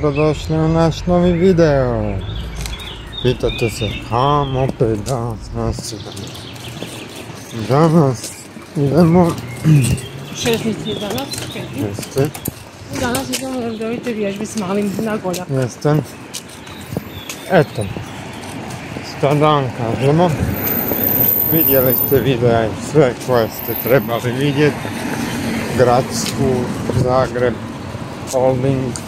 dobrodošli u naš novi video. Pitate se kam opet danas Danas idemo... Šestnici je danas, peti. Jeste, Danas idemo redovite vježbe s malim na goljak. jeste. Eto, šta da vam kažemo. Vidjeli ste videa i sve koje ste trebali vidjeti. Gradsku, Zagreb, Holding.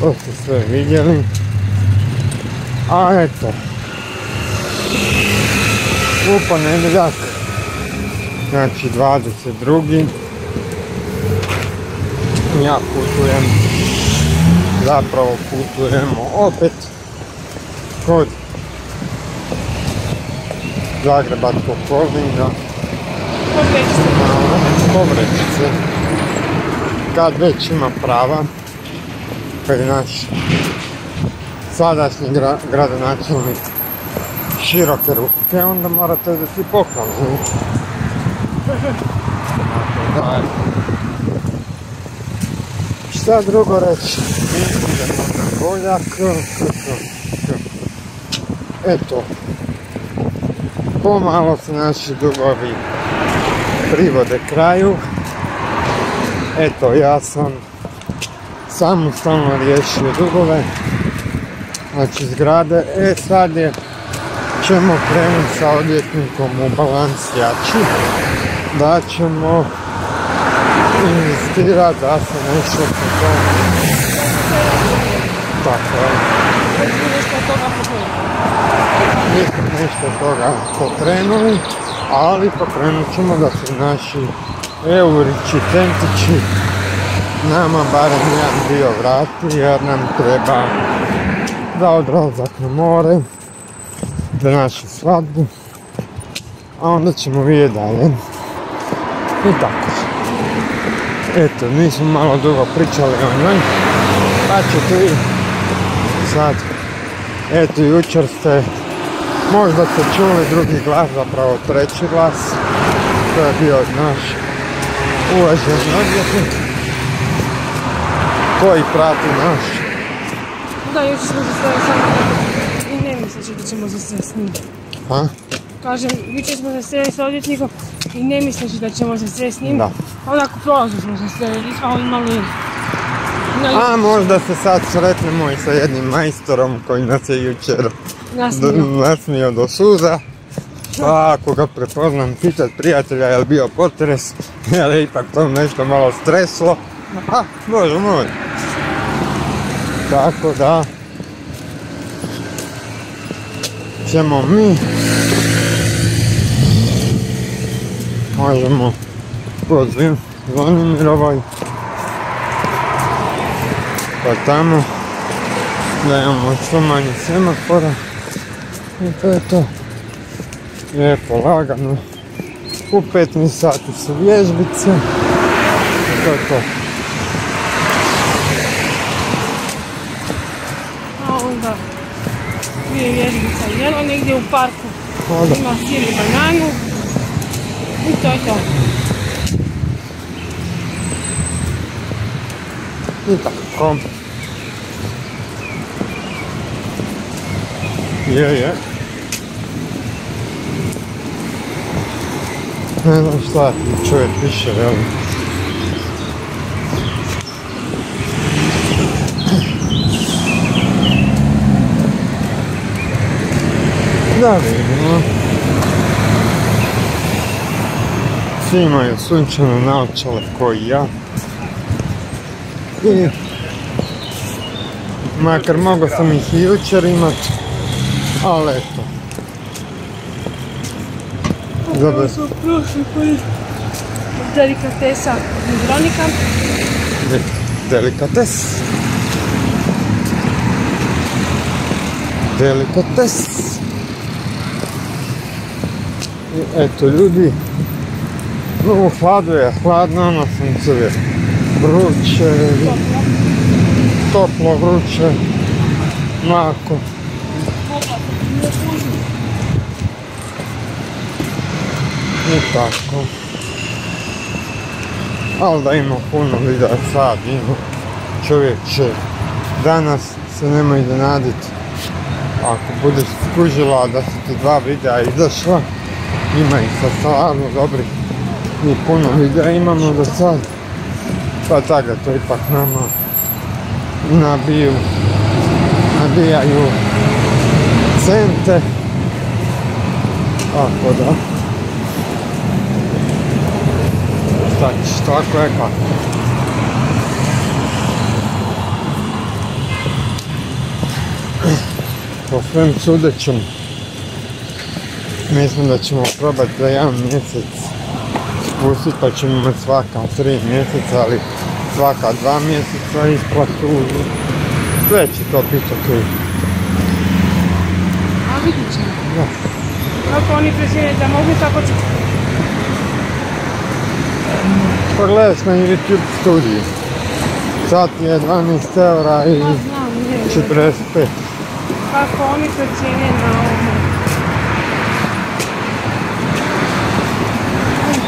To ste sve vidjeli. A eto. U ponedjeljak. Znači 22. Ja putujem. Zapravo putujemo opet kod Zagrebačkog holdinga Opet povrećice. Kad već ima prava, kad je naš sadašnji gra, gradonačelnik široke ruke, onda morate da ti poklon. Šta drugo reći? Goljak. Eto, pomalo se naši dugovi privode kraju. Eto, ja sam samostalno riješio dugove, znači zgrade. E sad je, ćemo krenuti sa odvjetnikom u balans jači, da ćemo investirati da se nešto po tom. Tako je. nismo nešto toga pokrenuli, ali pokrenut ćemo da se naši eurići, centići nama barem jedan dio vrati jer nam treba za odlazak na more, za našu svadbu, a onda ćemo vidjeti dalje. I tako. Eto, nismo malo dugo pričali o njoj, pa ćete vi sad Eto, jučer ste, možda ste čuli drugi glas, zapravo treći glas. To je bio naš uvaženi odvjetnik koji prati naš. Da, jučer smo se sve samo i ne misleći da ćemo se sve s njim. A? Kažem, jučer smo se sreli s odvjetnikom i ne misleći da ćemo se sve s njim. Da. Onako prolazno smo se sreli, nismo imali... Na, A možda se sad sretnemo i sa jednim majstorom koji nas je jučer nasmio. nasmio do suza. Pa ako ga prepoznam, pitat prijatelja je li bio potres, jer je ipak to nešto malo streslo. A, bože moj. Tako da. Ćemo mi. Možemo. Pozvim Zvonimirovoj pa tamo. Da imamo što manje semafora. I to je to. Lijepo lagano. U 15 sati su vježbice. I to je to A onda dvije vježbica jelo negdje u parku. Ima cijeli bananu. I to je to. i tako je je ne znam šta čovjek piše jel Da vidimo. Svi imaju sunčane naočale koji ja. I makar mogao sam ih i jučer imat, ali eto. Ovo smo prošli kod delikatesa Veronika. de- delikates. Delikates. I eto ljudi, no, u hladu je hladno, na suncu je vruće, toplo, vruće, mako. I tako. Ali da ima puno videa sad, ima čovječe, danas se nemoj iznenaditi. Ako budeš skužila da su ti dva videa izašla, ima ih sa stvarno dobrih i puno videa imamo do sad. Pa tako to ipak nama nabiju, nabijaju cente. Tako da. Šta ćeš, tako je kako. Po svem sudećem mislim da ćemo probati za jedan mjesec spustiti pa ćemo imati svaka tri mjeseca ali svaka dva mjeseca isplatu sve će to biti ok. A vidit ćemo. Da. Ako oni predsjedaju da mogu, tako će. Pogledaš na YouTube studiju. Sat je 12 eura i Ja znam, ne. 45. Kako oni precijene na ovom.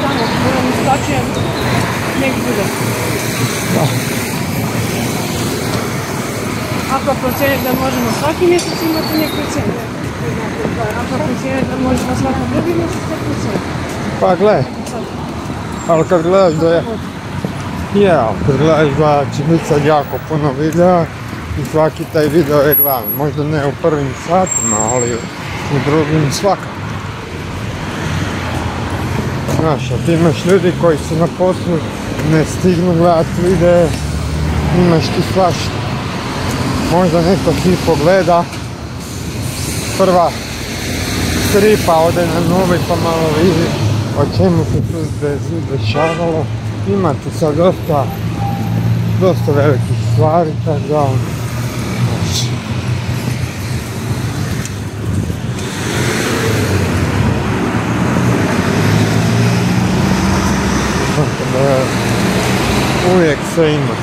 Tamo, moram iskačujem, bude. Da. Ako procijene da možemo svaki mjesec imati, nek procijene. Ako procijene da možemo svaki drugi mjesec, nek procijene. Pa gle, ali kad gledaš da je... Ali kad gledaš da će biti sad jako puno videa i svaki taj video je glavni. Možda ne u prvim satima, ali u drugim svakako. Znaš, a ti imaš ljudi koji su na poslu, ne stignu gledati videe, imaš ti svašta. Možda neko ti pogleda, prva stripa ode na novi pa malo vidi o čemu se tu de- dešavalo. Ima tu sad dosta, dosta velikih stvari, tako da ono, znaš. Tako da uvijek sve ima.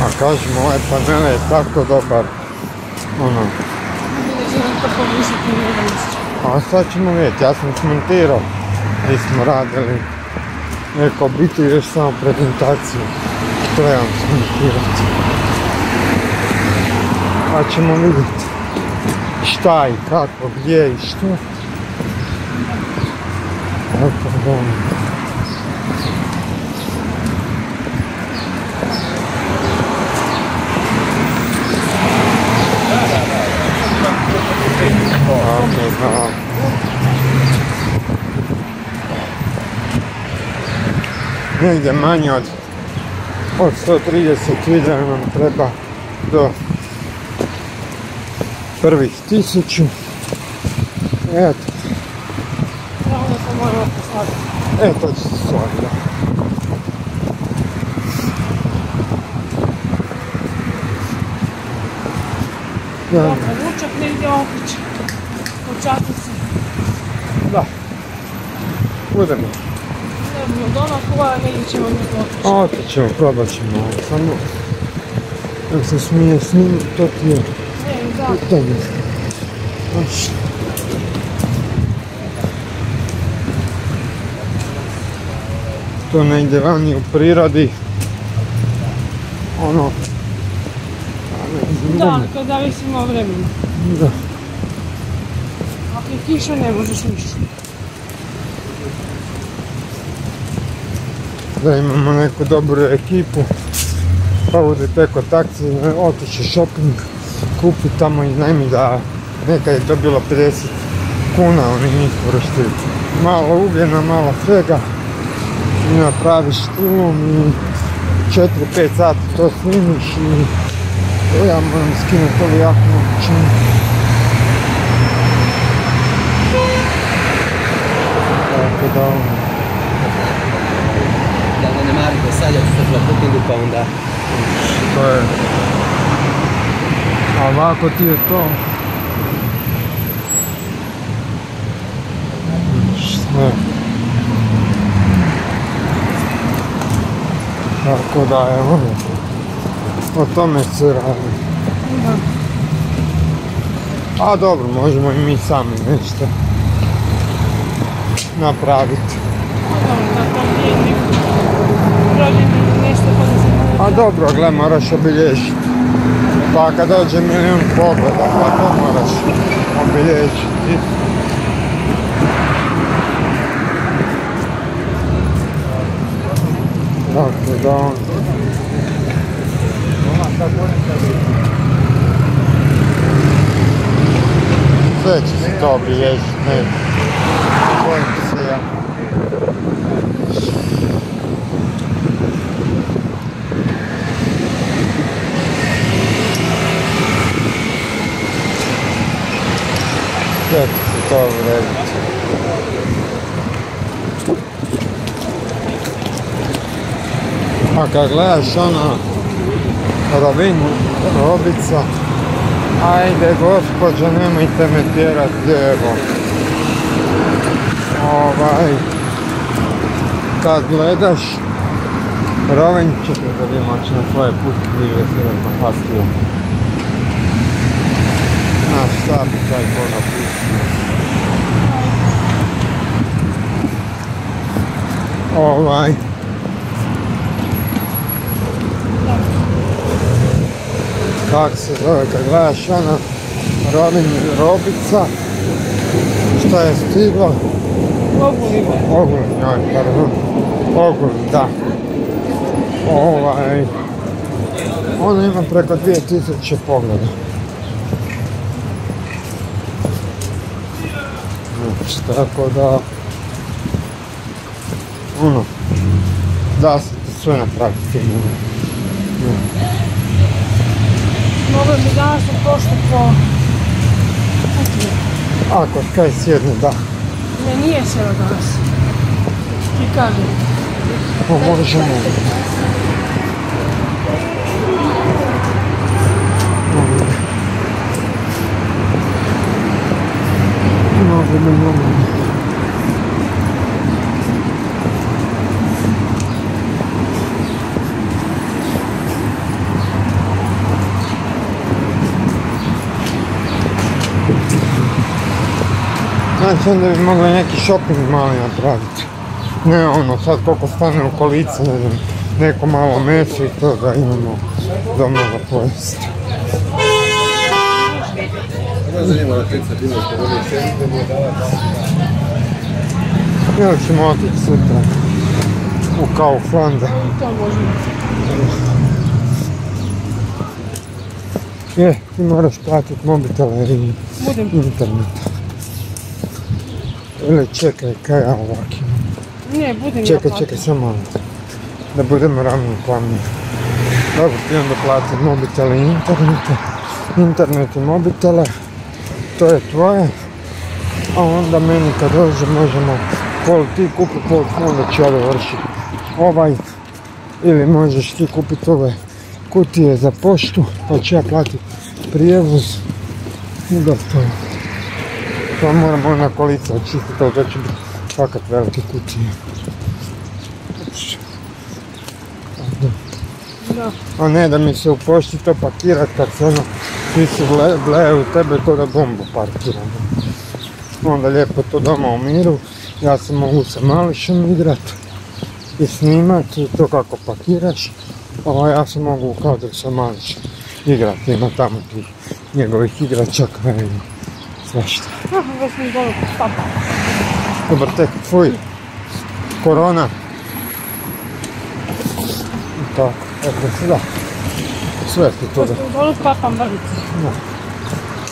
A kažem, ovaj panel je tako dobar. Ono, a sad ćemo vidjeti, ja sam smontirao gdje smo radili. Rekao biti još samo prezentaciju. Trebam smontirati. Pa ćemo vidjeti šta i kako, gdje i što. Da. Negdje manje od, od 130 videa nam treba do prvih tisuću. Eto, Da, onda se moramo postaviti. eto će se stvari, da. Da, ručak negdje okreće. U čatnici. da. Budemo. Idemo doma, koja negdje ćemo mi. Otići ćemo, probat ćemo samo... Kako se smije snimiti, to ti je Znaš, To negdje vani u prirodi. Ono... Da, kad zavisimo o vremenu. da. Ako je kiša, ne možeš ništa. da imamo neku dobru ekipu pa budete kontakti, otići shopping, kupi tamo i najmi da nekad je to bilo 50 kuna, oni njih vršti malo ugljena, malo svega. I napraviš tulum i 4-5 sati to snimiš i to ja moram skinuti ovo jako čini. Tako da ono, Da zanemarite sad, ja ću se putingu pa onda... To je... A ovako ti je to... Sve. Tako da evo, o tome se radi. A dobro, možemo i mi sami nešto napraviti. A dobro, gle, moraš obilježiti. Pa kad dođe milijun pogleda, pa to moraš obilježiti. Dakle, da on... Sve će se to obilježiti, ne. Bojim se ja. Sve se to urediti. A kad gledaš ono, Robin, Robica, ajde gospođo, nemojte me tjerat lijevo. Ovaj, kad gledaš, te da vi moći na svoje put krive sredno pastiju. Bi taj pustio? Ovaj, kak se zove, kad gledaš ono, Robin Robica, šta je stiglo? Ogulima. Ogulin, joj, pardon. Ogulin, da. Ovaj, ono ima preko 2000 pogleda. Znači, tako da, ono, da se sve napraviti. Mogli bi danas pošli po... kutiju. Ako kaj sjedne, da. Ne, nije sjelo danas. Ti kažem. Pa možemo. Znači onda bi mogli neki shopping mali napraviti. Ne ono, sad koliko stane u kolice, ne znam, neko malo meso i to da imamo doma za pojesti. Ima zanimljiva pizza, bilo što voli šest, mi je dala Ili ćemo otići sutra u Kauflanda. Je, ti moraš platiti mobitele i Budem. internet. Ili čekaj, kaj ja ovak imam. Ne, budem ja Čekaj, čekaj, samo malo. Da budemo ravnopravni. Dobro, ti onda plati mobitele i internete. Internet i mobitele. To je tvoje. A onda meni kad dođe možemo pol ti kupi, pol onda ću ja dovršiti ovaj. Ili možeš ti kupiti ove kutije za poštu, pa ću ja platiti prijevoz. I gotovo. To moramo na kolica očistiti, to će biti fakat velike kutije. A ne da mi se u pošti to pakirat kad se ono svi se ble- bleju u tebe to da bombu parkiramo. Onda lijepo to doma u miru, ja se mogu sa mališem igrat i snimat to kako pakiraš, a ja se mogu u kadru sa mališem igrat, ima tamo tih njegovih igračaka i svašta. Dobar tek, fuj, korona. I tako, eto da. Sve ti to da. Dobro papam vrlice.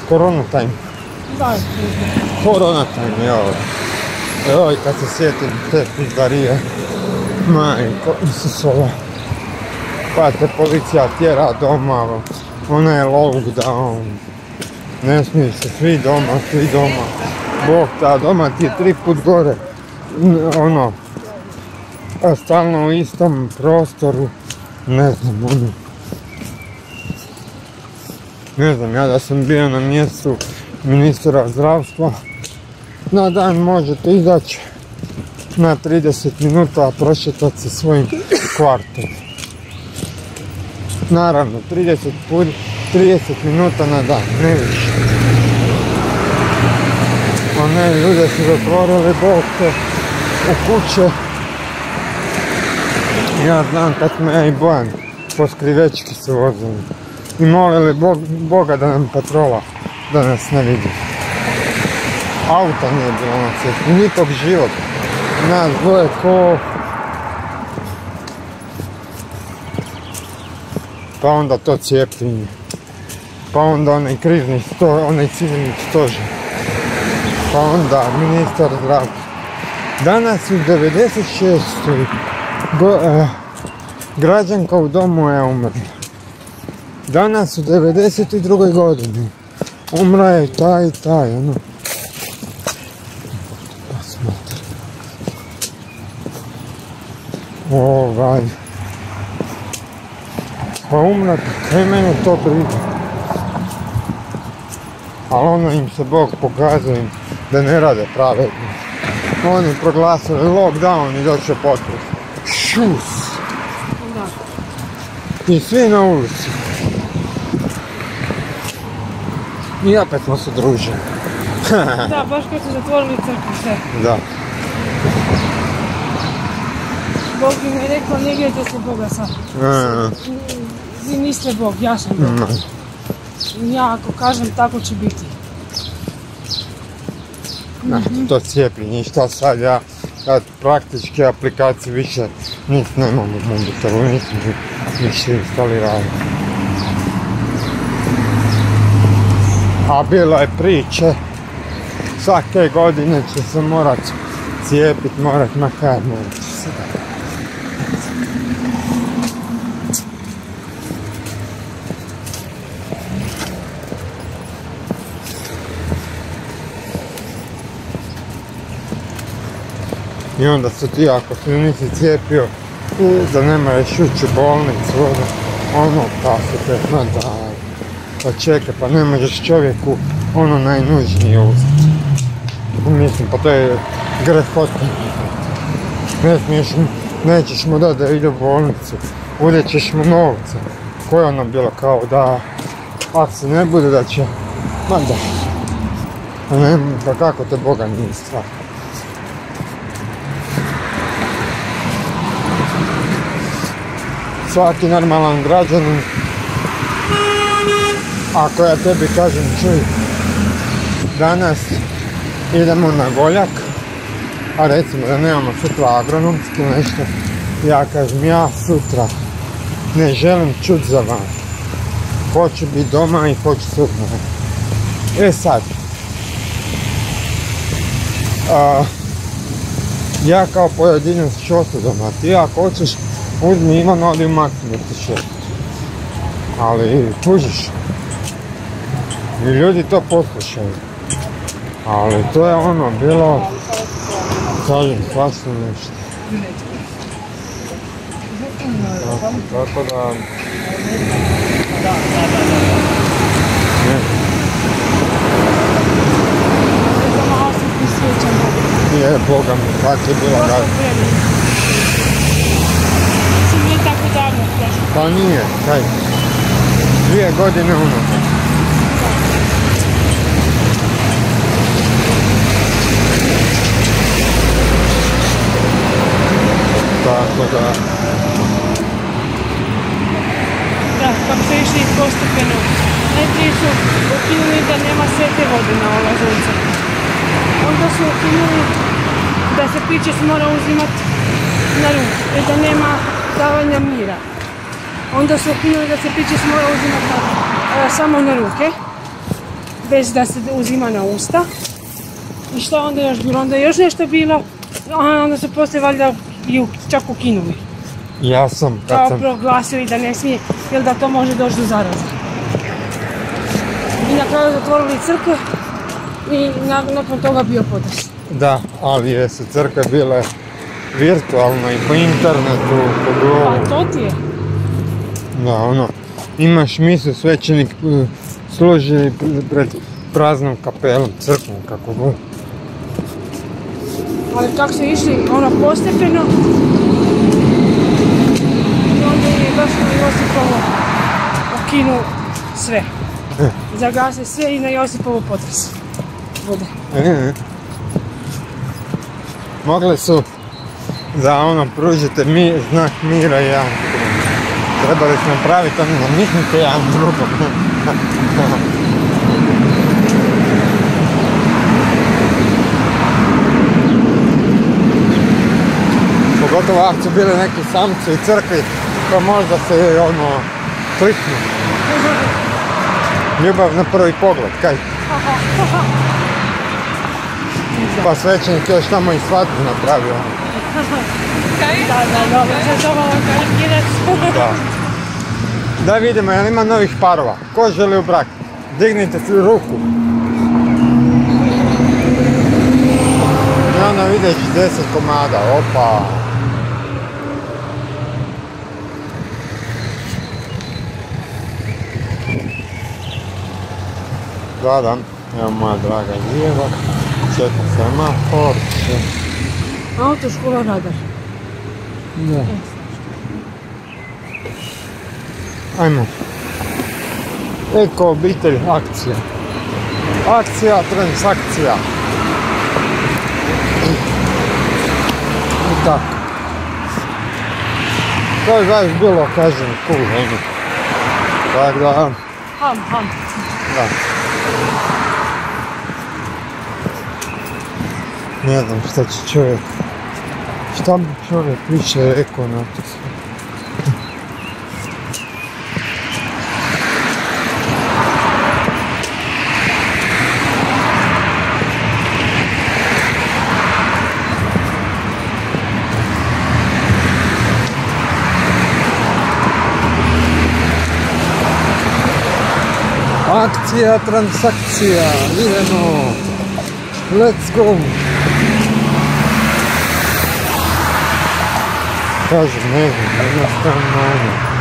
Korona time. Da, Korona time, joj. Joj, kad se sjetim te pizdarije. Majko, Isusova. Pa te policija tjera doma, ona je lockdown. Ne smije se svi doma, svi doma. Bog ta doma ti je tri put gore. Ono, stalno u istom prostoru. Ne znam, ono. Ne znam, ja da sam bio na mjestu ministra zdravstva, na dan možete izaći na 30 minuta, a prošetati se svojim kvartom. Naravno, 30, put, 30 minuta na dan, ne više. One ljude su zatvorili bokse u kuće. Ja znam kad smo ja i Bojan po skrivečki se vozili. I molili Bog, Boga da nam patrola, da nas ne vidi. Auta nije bilo na cesti, nikog živog. Nas dvoje ko... Pa onda to cijepljenje. Pa onda onaj krizni sto, onaj civilni stožer. Pa onda ministar zdravstva. Danas u 96. Go, eh, građanka u domu je umrla. Danas u 92. godini umra je taj i taj, ono. Ovaj. Pa umra, kaj mene to briga. Ali ono im se Bog pokazuje im da ne rade pravedno. Oni proglasili lockdown i doće potres. Šus! I svi na ulici. I opet smo se družili. Da, baš kad su zatvorili crkvu sve. Da. Bog im je rekao, ne igrajte se Boga sad. Vi niste Bog, ja sam Bog. Ja ako kažem, tako će biti. da, to cijepljenje, i šta sad ja, ja praktički aplikacije više njih nemam u mobitelu, nisam ni- više instalirao. A bilo je priče, svake godine će se morat cijepit, morat na kaj morat se. I onda su ti ako se nisi cijepio, da ne možeš ući u bolnicu, ono, ono pa se te, ma daj. Pa čekaj, pa ne možeš čovjeku ono najnužnije uzeti. Mislim, pa to je grehotno. Ne smiješ, nećeš mu dati da ide u bolnicu, uzet ćeš mu novce. Koje je ono bilo kao da, ako se ne bude da će, ma da. Pa ne, pa kako te Boga nije stvar. svaki normalan građanin ako ja tebi kažem čuj danas idemo na goljak a recimo da nemamo sutra agronomski nešto ja kažem ja sutra ne želim čut za van hoću biti doma i hoću sutra e sad ja kao pojedinac ostati doma ti ako hoćeš uzmi Ivan, da ti šest. Ali, kužiš. I ljudi to poslušaju. Ali to je ono, bilo, kažem, svašta nešto. Tako, tako da... Ne, Samo malo sam prisjećam. je, Boga mi, kak je bilo vrijeme. Mislim, nije tako davno prošlo. Pa nije, kaj? Dvije godine unazad. Tako da, Da, kako su išli postepeno. Najprije su ukinuli da nema svete vode na ulazu u crkvu. Onda su ukinuli da se piće se mora uzimat na ruku i da nema davanja mira. Onda su ukinuli da se piće se mora uzimat na, e, samo na ruke, bez da se uzima na usta. I šta onda još bilo? Onda još nešto bilo, a onda su poslije valjda i čak ukinuli. ja sam, kad Kao sam, proglasili da ne smije, jer da to može doći do zaraze. I na kraju zatvorili crkve i na- nakon toga bio potres. da, ali je se crkve bile virtualno i po internetu, po Pa to ti je. Da, ono, imaš misu, svećenik eh, služi pred praznom kapelom, crkvom, kako god. Ali kako su išli ono postepeno, baš na Josipovo ukinu sve. Zagase sve i na Josipovo potres. gospode. E. Mogli su da ono pružite mi znak mira i jedan Trebali smo napraviti ono namihnite jedan drugom. Pogotovo ako su bili neki samci u crkvi, pa možda se ono kliknu. Ljubav na prvi pogled, kaj? Pa svećenik još tamo i svadbu napravio. Da, da, dobro, sad to. Da. Da vidimo, jel ima novih parova? Ko želi u brak? Dignite si ruku. I onda vidiš 10 komada, opa. Da, da, evo moja draga lijeva, čeka semafor, Autoškola radar. Da. Ajmo. Eko obitelj, akcija. Akcija, transakcija. I tako. To je zavis bilo, kažem, cool. Tako da, Ham, ham. da. Ne znam šta će čovjek, šta bi čovjek više rekao na to sve. Akcija, transakcija, idemo. Let's go. Kažem, ne znam, jednostavno ono.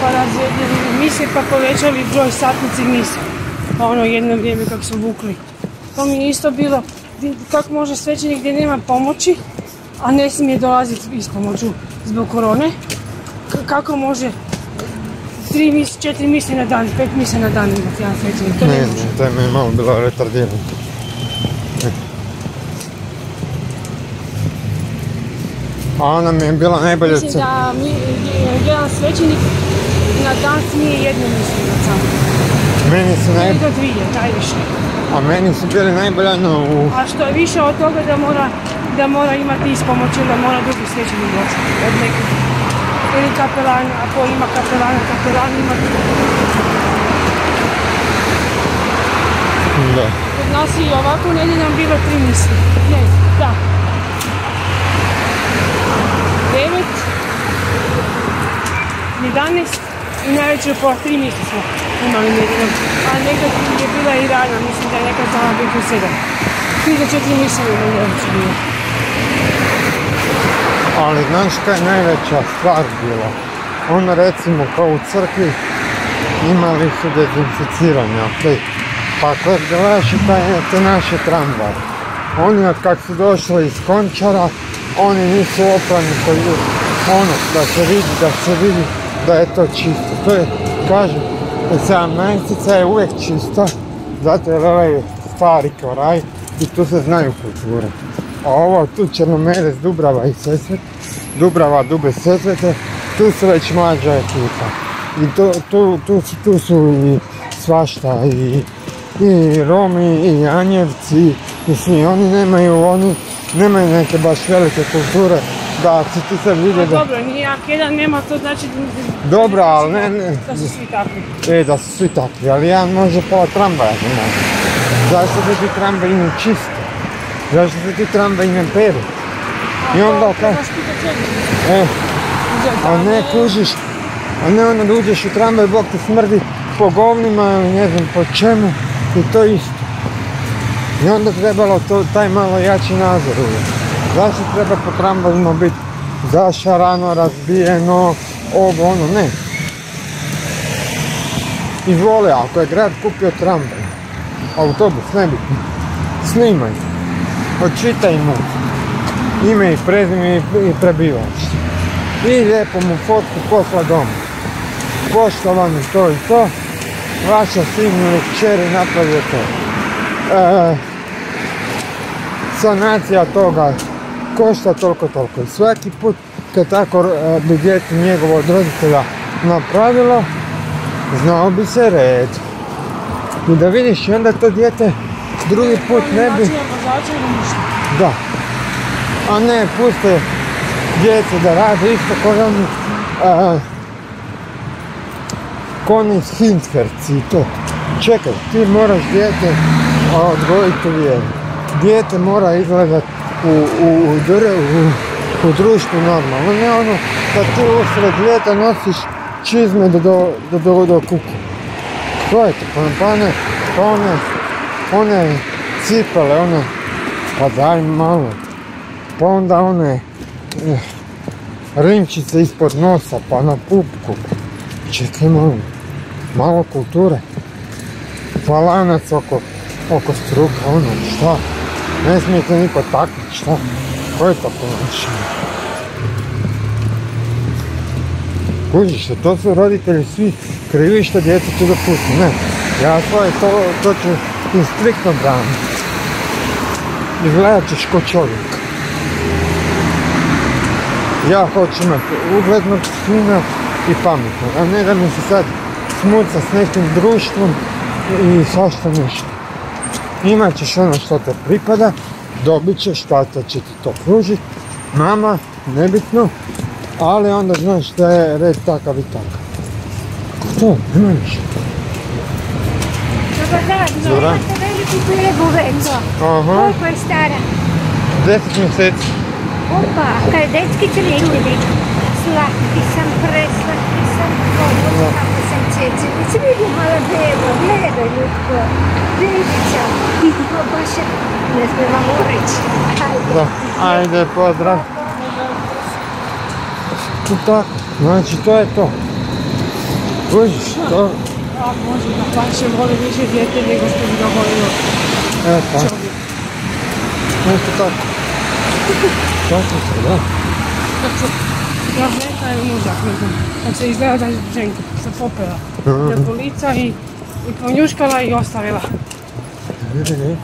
Pa mise pa povećali broj satnici. Pa ono jedno vrijeme kako su vukli. To mi je isto bilo, kako može svećenik gdje nema pomoći, a ne smije dolaziti iz pomoću zbog korone. Kako može tri mis, četiri mise na dan, pet mise na dan imati jedan svećenik, to ne, Ne to je mi malo bilo retardirano. A ona mi je bila najbolja Mislim da mi, jedan svećenik na dan nije jedna mislilica. Meni su naj... do dvije, najviše. A meni su bili najbrano u... A što je više od toga da mora, da mora imati ispomoć ili da mora drugi sjećeni moć od nekog. Ili kapelan, ako ima kapelana, kapelan ima Da. Kod nas i ovako ne nam bilo tri misli. Ne, da. Devet. 11 najveću po tri mjeseca smo imali nedeljom. A nekad je bila i rana, mislim da je nekad sama biti u sedam. Tri za četiri mjeseca je najveće bilo. Ali znaš šta je najveća stvar bila? Ono recimo kao u crkvi imali su dezinficiranje, ok? Pa kad gledaš i taj, te naše tramvaje, oni od kak su došli iz Končara, oni nisu oprani koji ono, da se vidi, da se vidi da je to čisto. To je, kažem, 17 je uvijek čista, zato jer ovaj stari kao raj i tu se znaju kulture. A ovo tu Črnomerec, Dubrava i Sesvet, Dubrava, Dube, Sesvete, tu su već mlađa ekipa. I tu, tu, su, tu su i svašta i, i Romi i Janjevci i svi oni nemaju, oni nemaju neke baš velike kulture da ti sad Pa vidi da... dobro, nije ako jedan nema, to znači Dobro, ali ne, ne, da su svi takvi. E, da su svi takvi, ali jedan može pola tramvaja ne može. Zašto se ti tramvaj ne čiste? Zašto se ti tramvaj ne peru? I onda to ka- trebaš pitat čovjeka. E, a ne kužiš, a ne onda da uđeš u tramvaj, Bog ti smrdi po govnima ne znam po čemu i to isto. I onda trebalo to, taj malo jači nadzor uvijek. Zašto treba po tramvajima biti zašarano, razbijeno, ovo, ono, ne. Izvoli, ako je grad kupio tramvaj autobus, nebitno. Snimaj. Očitaj mu ime i prezime i prebivalište. I lijepo mu fotku posla doma. Poštovani to i to, vaša sin ili kćer je napravio to. E, sanacija toga košta toliko toliko. I svaki put kad tako e, bi dijete njegovo od roditelja napravilo, znao bi se red. I da vidiš onda to dijete drugi put ne bi... Da. A ne, puste djece da rade isto kao oni koni iz Hintferci i to. Čekaj, ti moraš dijete a, odgojiti vjeru. Dijete mora izgledat u, u, u, dr- u, u društvu normalno. Ne ono da ti usred ljeta nosiš čizme do, do, do, do, kuku. To je to, pa, pa pa one, one cipele, one, pa daj malo. Pa onda one eh, rimčice ispod nosa, pa na pupku. Čekaj malo, malo kulture. Pa lanac oko, oko struka, ono, šta? Ne smijete niko takvit, šta? Koje je to ponašanje? Kužiš, to su roditelji svi krivi što djeca tu dopusti. Ne, ja svoje to, to ću im striktno braniti. Izgledat ćeš ko čovjek. Ja hoću imati uglednog sina i pametnog, a ne da mi se sad smuca s nekim društvom i svašta nešto. Imat ćeš ono što te pripada, dobit ćeš, tata će ti to pružit, mama, nebitno, ali onda znaš da je red takav i takav. To, nema ništa. Dobar dan, Zora. Koliko je stara? 10 mjeseci. Opa, kadetski cvjetili. Slatki sam, preslatki sam, kako sam cvjeće. Nisi vidio mala beba, gledaj ljudko. Bebica. To baš je, ne smijem vam reći. Ajde. Da, ajde, pozdrav. I tako, znači to je to. Kužiš, to, A može da paše voli više dijete nego što bi ga volio eto, čovjek. nešto tako. Tako se, da. Ja ženka je mužak, ne znam. Kad se izgleda da je ženka, se popela. I, i ponjuškala i ostavila. Vidi.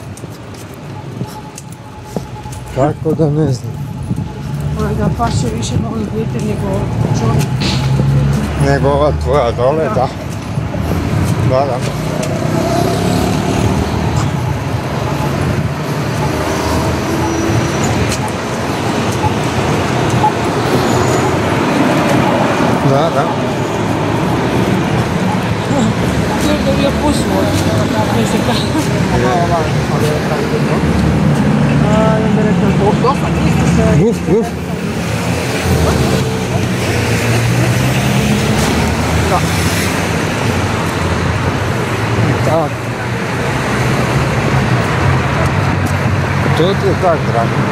Tako da ne znam. Ona ga paše više voli dijete nego čovjek. Nego ova tvoja dole, da. Da, da. Da, da. To je dobio pusu od jezika. A, ne bi rekao, dosta, isto se Uf, uf. Da. I tako. To ti je tak, dragi,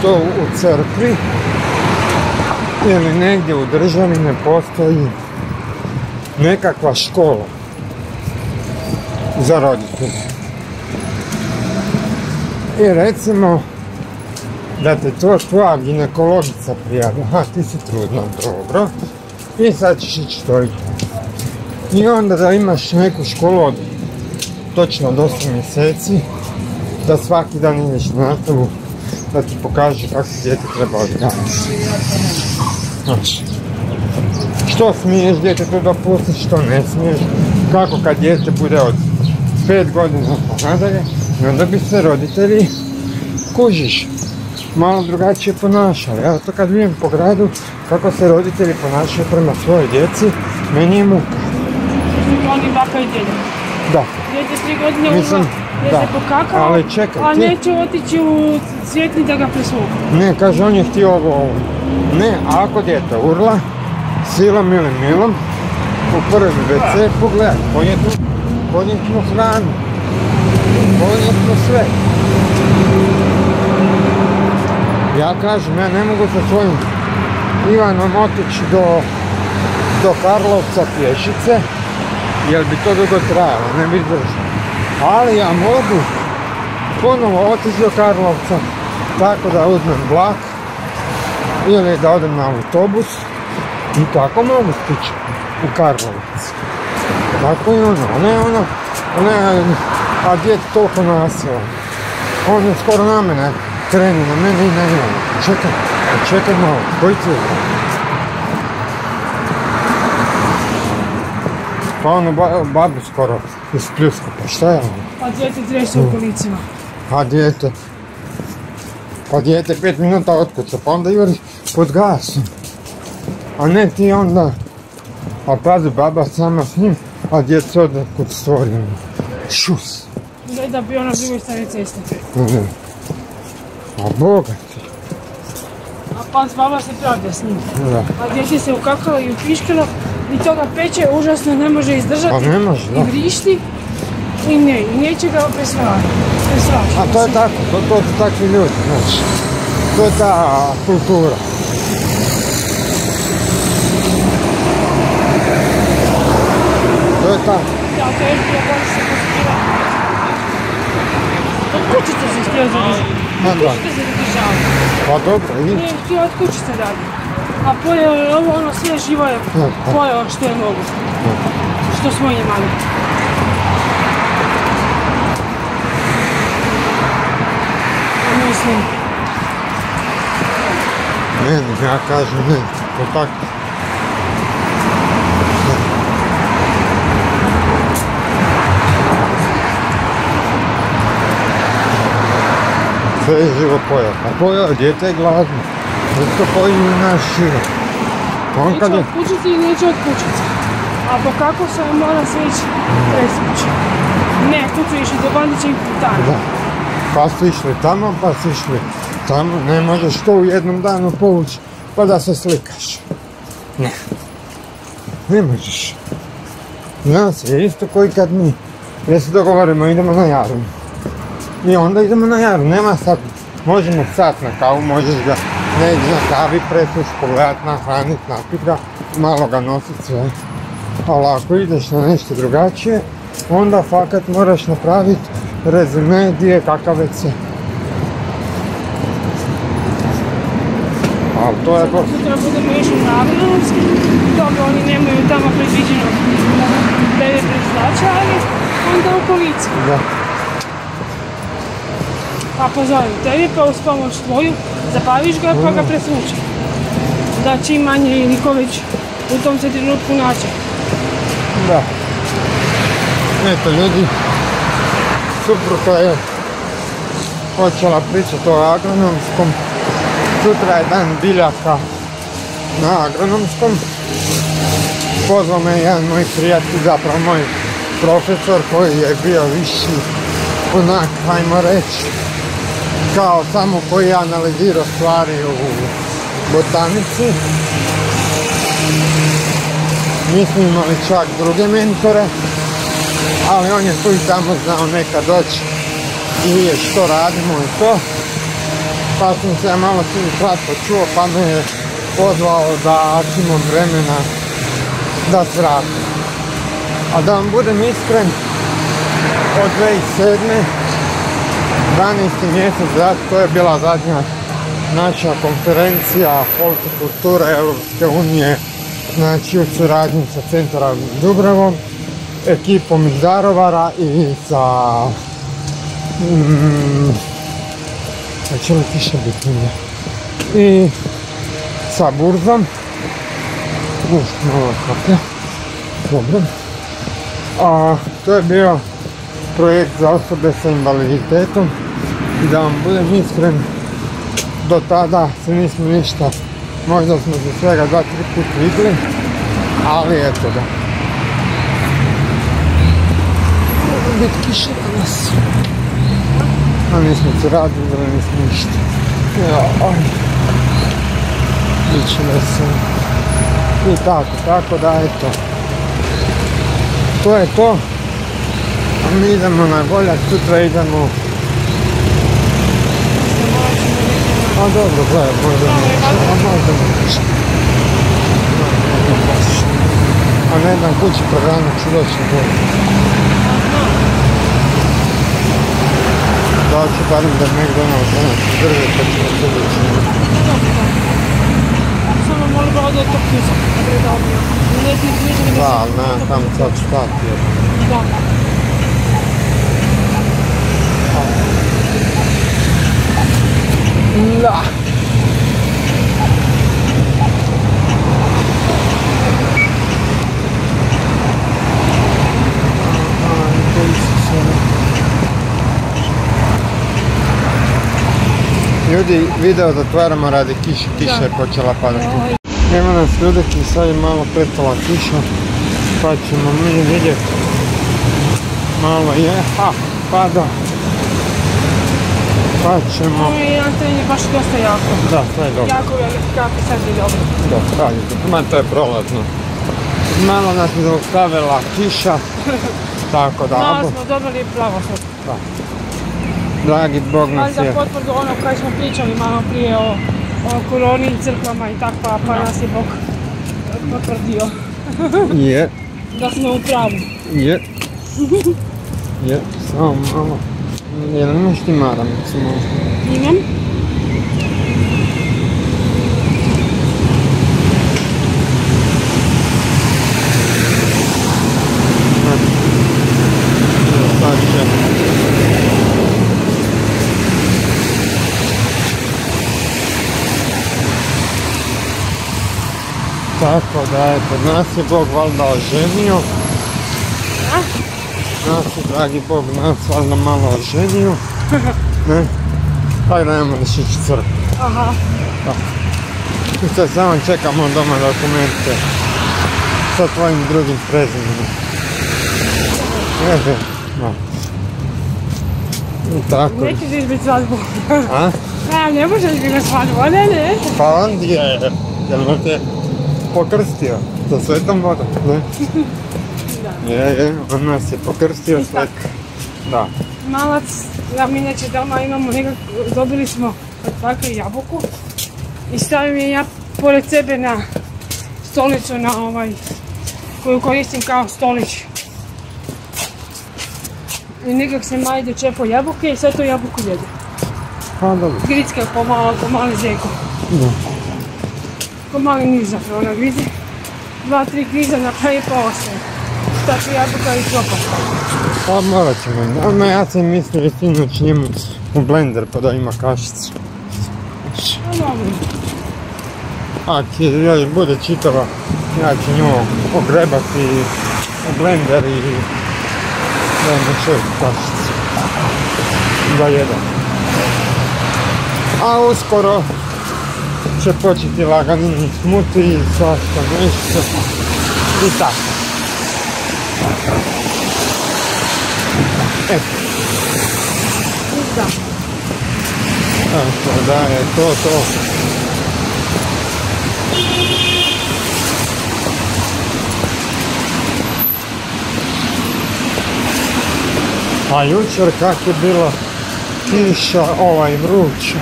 što u crkvi ili negdje u državi ne postoji nekakva škola za roditelje. I recimo da te to tvoja ginekologica prijavi, aha ti si trudna, dobro, i sad ćeš ići to i to. I onda da imaš neku školu od točno od 8 mjeseci, da svaki dan ideš na nastavu, da ti pokaže kako se dijete treba odgajati. Znaš, što smiješ djetetu dopustiti, što ne smiješ, kako kad dijete bude od 5 godina pa nadalje, i onda bi se roditelji kužiš, malo drugačije ponašali. Evo to kad vidim po gradu kako se roditelji ponašaju prema svojoj djeci, meni je muka. oni baka i djede. Da, Dijete tri godine Mislim, da. se pokakao, Ali čekaj, a ti- neće otići u cvjetni da ga presvuku. Ne, kaže, on je htio ovo, ovo. Ne, ako djete urla, silom ili milom, u prvi WC, pogledaj, ponijet mu, ponijet mu hranu, ponijet mu sve. Ja kažem, ja ne mogu sa svojim Ivanom otići do, do Karlovca pješice, jer bi to dugo trajalo, ne bi izdržao. Ali ja mogu ponovo otići do Karlovca, tako da uzmem vlak ili da odem na autobus i tako mogu stići u Karlovac. Tako i ono, ne ono, ne, a gdje je toliko nasila. On je skoro na mene krenu, na mene i na njega. Čekaj, čekaj malo, koji ti je? Pa ono ba, babu skoro ispljuska, pa šta je ono? Pa djete trese u kolicima. Pa dijete. Pa dijete pet minuta otkuca, pa onda juri pod gasom. A ne ti onda, a pazi baba sama s njim, a djeca ode kod stvorima. Šus. Daj da bi ono drugoj strani ceste. Ne. A boga ti. A pa baba se pravda s njim. Da. A djete se ukakalo i upiškalo i toga peče užasno ne može izdržati. Pa ne može, da. I vrišti i ne, i neće ga presvati. A to je tako, to, to su takvi ljudi, znači. To je ta kultura. To je ta, Da, to je bilo bolje se poskira. Od kućice se htio zadržati. ma da. Kućice se Pa. A pojeo je ovo, ono sve živo je pojeo što je mogu. Što smo imali. Mislim, ne, ja kažem ne, to tako. Sve je živo pojao, a pojao, dijete je gladno. Isto poji naš život. On kad neće kućice i neće od kućice. A po kako se mora sve ići presvući. Ne, tu su išli do Bandića i Putana. Da. Pa su išli tamo, pa su išli tamo. Ne možeš to u jednom danu povući pa da se slikaš. Ne. Ne možeš. Nas je isto koji kad mi. Gdje se dogovorimo, idemo na jaru. I onda idemo na jaru, nema sad. Možemo sat na kavu, možeš ga negdje na kavi presuš, pogledat, nahranit, napit ga, malo ga nosit sve. Ali ako ideš na nešto drugačije, onda fakat moraš napraviti rezime gdje je kakav WC. Ali to je... bo- Sutra budemo išli na Agronomski, dobro oni nemaju tamo predviđeno bebe proizvođača, ali onda u kolici. Da. Pa pozovem tebi, pa uz pomoć tvoju zabaviš ga pa ga presvuče. Da čim manje niko već u tom se trenutku naće. Da. Eto ljudi, supruga je počela pričati o agronomskom. Sutra je dan biljaka na agronomskom. Pozvao me jedan moj prijatelj, zapravo moj profesor koji je bio viši onak, ajmo reći, kao samo koji je analizirao stvari u botanici. Mi smo imali čak druge mentore, ali on je tu i tamo znao nekad doći i vidjeti što radimo i to. Pa sam se malo njim kratko čuo, pa me je pozvao da imam vremena da svratim. A da vam budem iskren, od 2007. 12. mjesec, to je bila zadnja naša konferencija Hortikulture Europske unije, znači u suradnji sa Centrom Dubravom, ekipom iz Darovara i sa... Mm, hoće li tiše biti? I sa Burzom. Uf, malo kaplja. Dobro. A to je bio projekt za osobe sa invaliditetom i da vam budem iskren, do tada se nismo ništa, možda smo se svega dva, tri put vidjeli, ali eto da. Biti kiša danas. A nismo se radili, nismo ništa. Ja, aj. Biće veselo. I tako, tako da eto. To je to. A mi idemo na goljak, sutra idemo A dobro, gledaj, možda Tamo je neće, valjda. a možda neće. Ne, ne baš. A ne znam kući po rano ću doći na vodu. Da ću barem da McDonald's danas drže pa ćemo se doći. Samo molim ga da je to pisa. Da je dobro. Ne ti izmišljam da Da, ali nemam tam sad stati jer Da. Da. Ljudi, video zatvaramo radi kiše, kiša je počela padati. Evo nas ljudi, sad je malo prestala kiša, pa ćemo mi vidjeti. Malo je, ha, pada. Pa ćemo, Ovo je jedan je baš dosta jako. da, sve je dobro. Jako velik kap i sad je dobro. Da, ma to je prolazno. Malo nas je zaustavila kiša, tako da, Malo smo dobili blagosod. dragi Bog nas Ali je, za potvrdu ono kaj smo pričali malo prije o, o koroni i crkvama i tako, pa, pa nas je Bog potvrdio je, da smo u pravu. je, je, samo malo, je li imaš ti maramicu možda? Imam? Tako da, eto, nas je Bog valjda oženio. Nas je, dragi Bog, nas valjda malo oženio. Ne? Da nemo ići u crkvu. Aha. I sad samo čekamo doma dokumente sa tvojim drugim prezimenom. Ehe, ma. I tako. Nećeš izbiti svadbu. A? Ne, ne možeš izbiti svadbu, ne, ne. Pa on je, jel te pokrstio sa svetom vodom, ne? Je, je, on nas je pokrstio svet. Da. Malac, ja mi neće doma imamo nekak, dobili smo baka jabuku i stavim je ja pored sebe na stolicu na ovaj, koju koristim kao stolić. I nekak se majde čepo jabuke i sve to jabuku jede. Pa dobro. Gricka po malo, po mali zeko. Da. Ko mali niž zapravo ona grize. Dva, tri griza na kraju pa ostaje. Tako jabuka i propasta. Pa morat ćemo. Ama ja sam mislio sinoć njemu u blender pa da ima kašicu. No, dobro. A ti još bude čitava, ja ću nju ogrebati u blender i da ima šest kašicu. Da jedan. A uskoro će početi laganini smuti i svašta nešto. I tako. To. A jučer kak je bila kiša, ovaj vruća,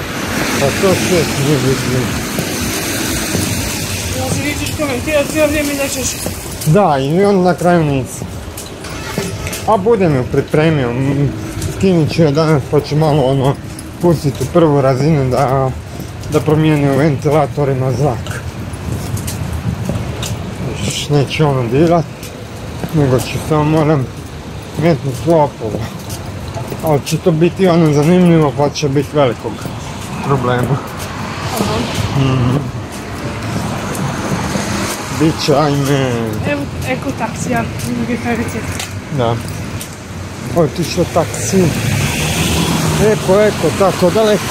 pa to sve nije vidio. Ja se nećeš komentirati, cijelo vrijeme nećeš. Da, i on na kraju nisam. A budem ju pripremio, skinit ću je danas pa ću malo ono pustiti u prvu razinu da, da promijeni u ventilatorima zrak. Još neću ono dirat, nego ću samo moram metnut lopova. Ali će to biti ono zanimljivo pa će biti velikog problema. Mhm. Biće, ajme, Evo, eko taksija, drugi. Da. Otišao taksi. Eko, eko, tako daleko.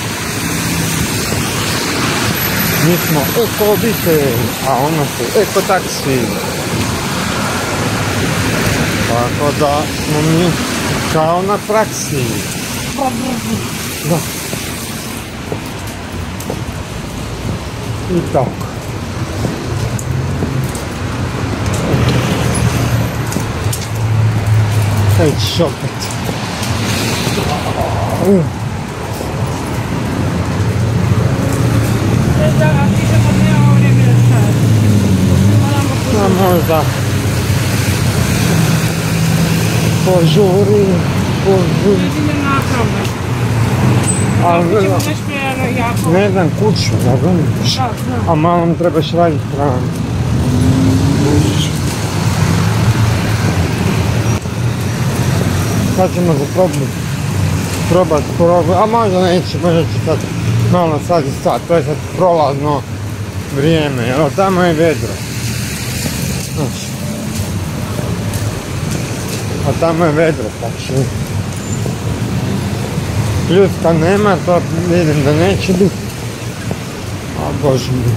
Mi smo eko obitelj, a ono su eko taksi. Tako da smo mi kao na praksi. Da. I tako. Ej, šopet. Mm. A možda požuri, požuri. Ali, ne znam, kuću, da znam. A malom trebaš raditi hranu. Sad ćemo za probati, probat, probat, a možda neće, možda će sad malo sad i sad, to je sad prolazno vrijeme, jer tamo je vedro. A tamo je vedro, pa će... Ljudska nema, to vidim da neće biti. A bože mi.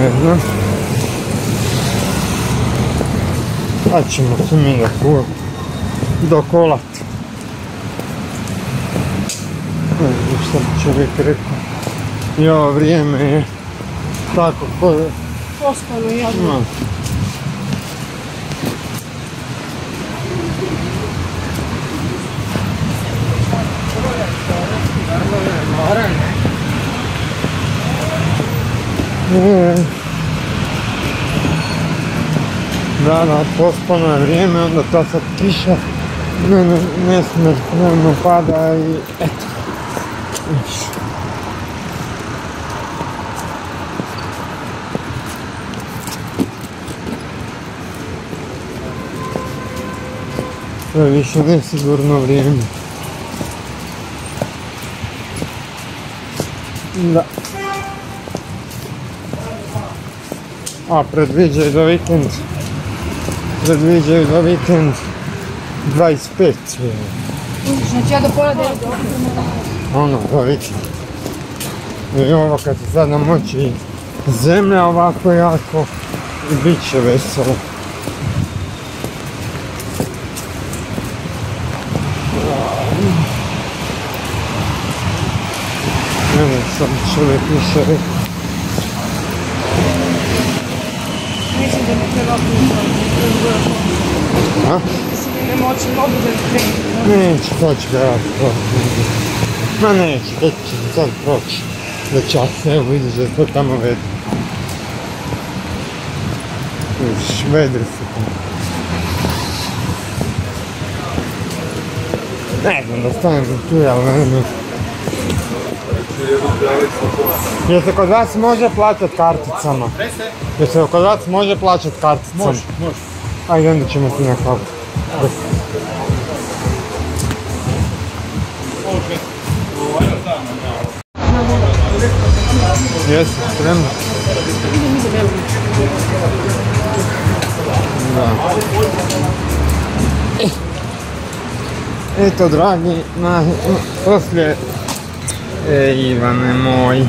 Ne znam. Sad ćemo se mi do ko- do kolat. Ne znam što bi čovjek rekao. I ovo vrijeme je tako ko... Pospano jadno. No. E. Da, da, pospano je vrijeme, onda ta sad kiša ne, ne, nesmrtno pada i eto. To je više nesigurno vrijeme. Da. A predviđaju za vikend. Predviđaju za vikend 25 je. Znači ja do pola deveta. Ono, za vikend. I ovo kad se sad namoči zemlja ovako jako i bit će veselo. Ne znam sam čovjek više rekao. Mislim da ne treba puno. A? Mislim da ne moći mogu da krenuti. Neće, to ga ja proći. Ma neće, već se sad proći. Za čas, evo vidiš da je to tamo vedro. Vidiš, vedri su tamo. Ne znam da stanem tu, ali ne znam. Jel se kod vas može plaćat karticama? Jel se kod vas može plaćat karticama? Može, može. Ajde, onda ćemo ti na kavu. Jesi, spremno? Da. Eto, dragi, na, poslije... E, Ivane moj.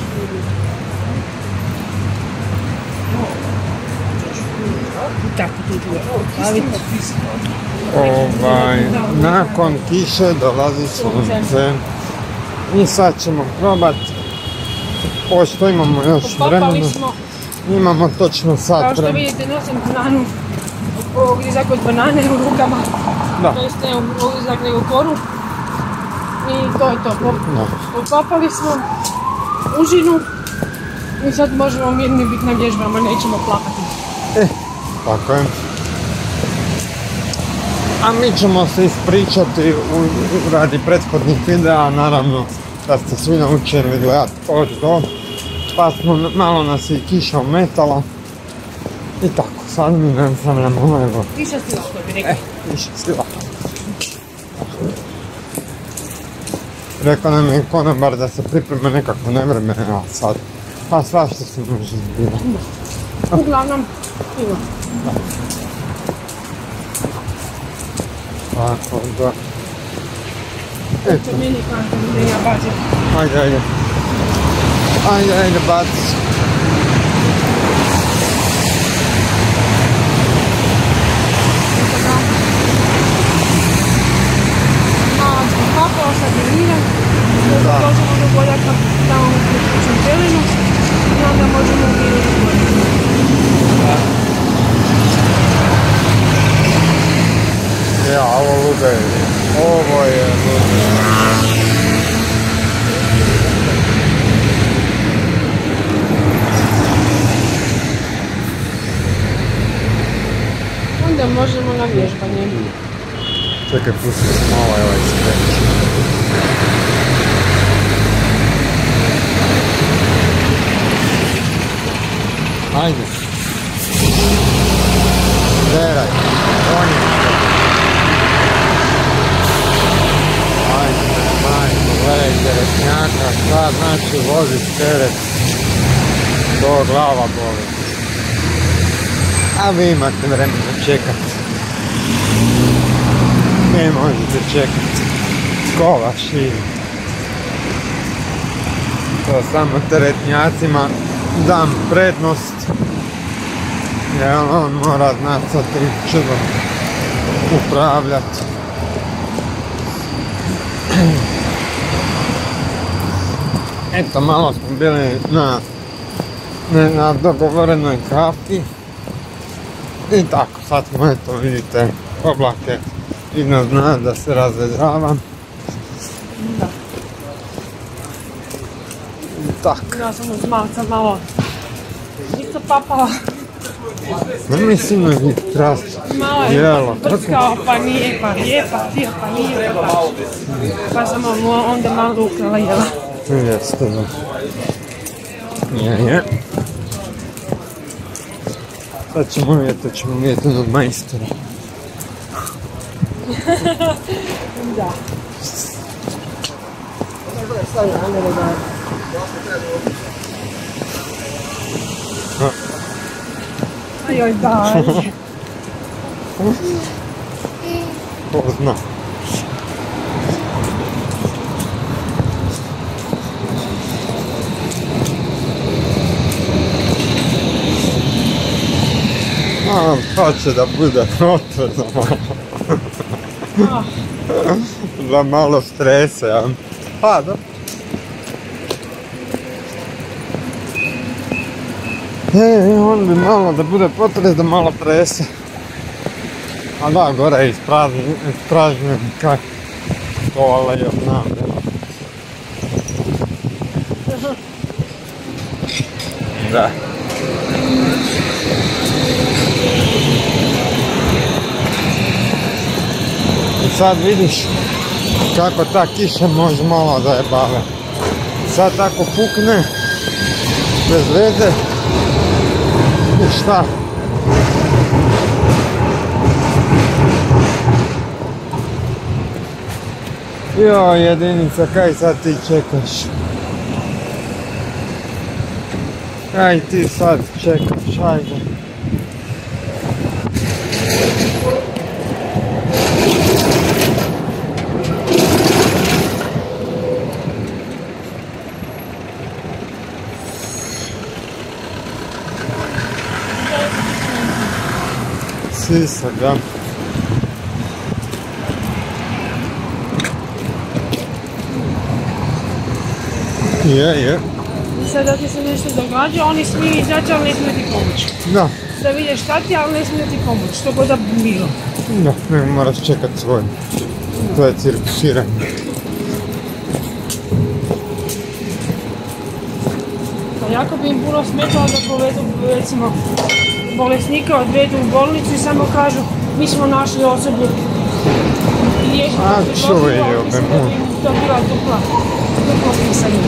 Tako. Ovaj, nakon kiše dolazi sunce. I sad ćemo probat. Pošto imamo još vremena. Imamo točno kao sat što vremena. vidite, nosim bananu. Izak od banane u rukama. Da. To jest ne izak nego koru. I to je to. Pop-. Popapali smo užinu. I sad možemo mirni biti na vježbama, nećemo plakati. Tako je. A mi ćemo se ispričati u, radi prethodnih videa, naravno da ste svi naučili gledat od do. Pa smo, malo nas i kiša umetala. I tako, sad mi ne stavljamo, evo, Kiša stila što bi rekao. kiša sila. Rekao nam je konobar da se pripreme nekako nevreme, a sad, pa svašta se može zbivati. Uglavnom, ima. Tako da, eto. To meni kanto da ja bacim. Ajde, ajde. Ajde, ajde, baci. drugaj. Ovo je drugaj. Onda možemo na vježbanje. Čekaj, pusti malo ovaj skreći. Ajde. Zeraj. On je. Majko, gledaj teretnjaka, šta znači vozit teret. To glava boli. A vi imate vremena čekati. Ne možete čekati. Ko živi? To samo teretnjacima dam prednost. Jer on mora znat sa tim čudom upravljati. Eto, malo smo bili na, ne, na dogovorenoj kafi. I tako, sad smo, eto, vidite, oblake iznad zna da se razvedravam. Da. I tako. Ja sam uz malca malo isto papala. Ne mislim na strast. Malo je brskao, pa nije, pa je, pa htio, pa nije, pa Pa sam onda malo ukrala jela. Jeste, da. Je, je. Sad ćemo vidjeti, to ćemo vidjeti onog majstora. Da. Ajoj, da. Ko zna. A, pa će da bude otvoreno malo. Da malo strese, a? Pa, da. E, on bi malo da bude potres da malo trese. A da, gore je ispražnjen, ispražnjen kak toale je znam. Da. Sad vidiš kako ta kiša može malo da je bave. Sad tako pukne, bez veze, i šta? Jo, jedinica, kaj sad ti čekaš? Kaj ti sad čekaš, ajde. Sisak, da. Je, je. I sad da ti se nešto događa, oni smiju izaći, ali ne smiju ti pomoći. Da, Da vidiš šta ti, ali ne smiju ti pomoći, što god da bi bilo. da, ne moraš čekat svoj. To je cirkusiranje. Pa jako bi im puno smetalo da povedu, recimo, bolesnika odvedu u bolnicu i samo kažu mi smo našli osobu A, koji je to bila dupla, duplo pisanje.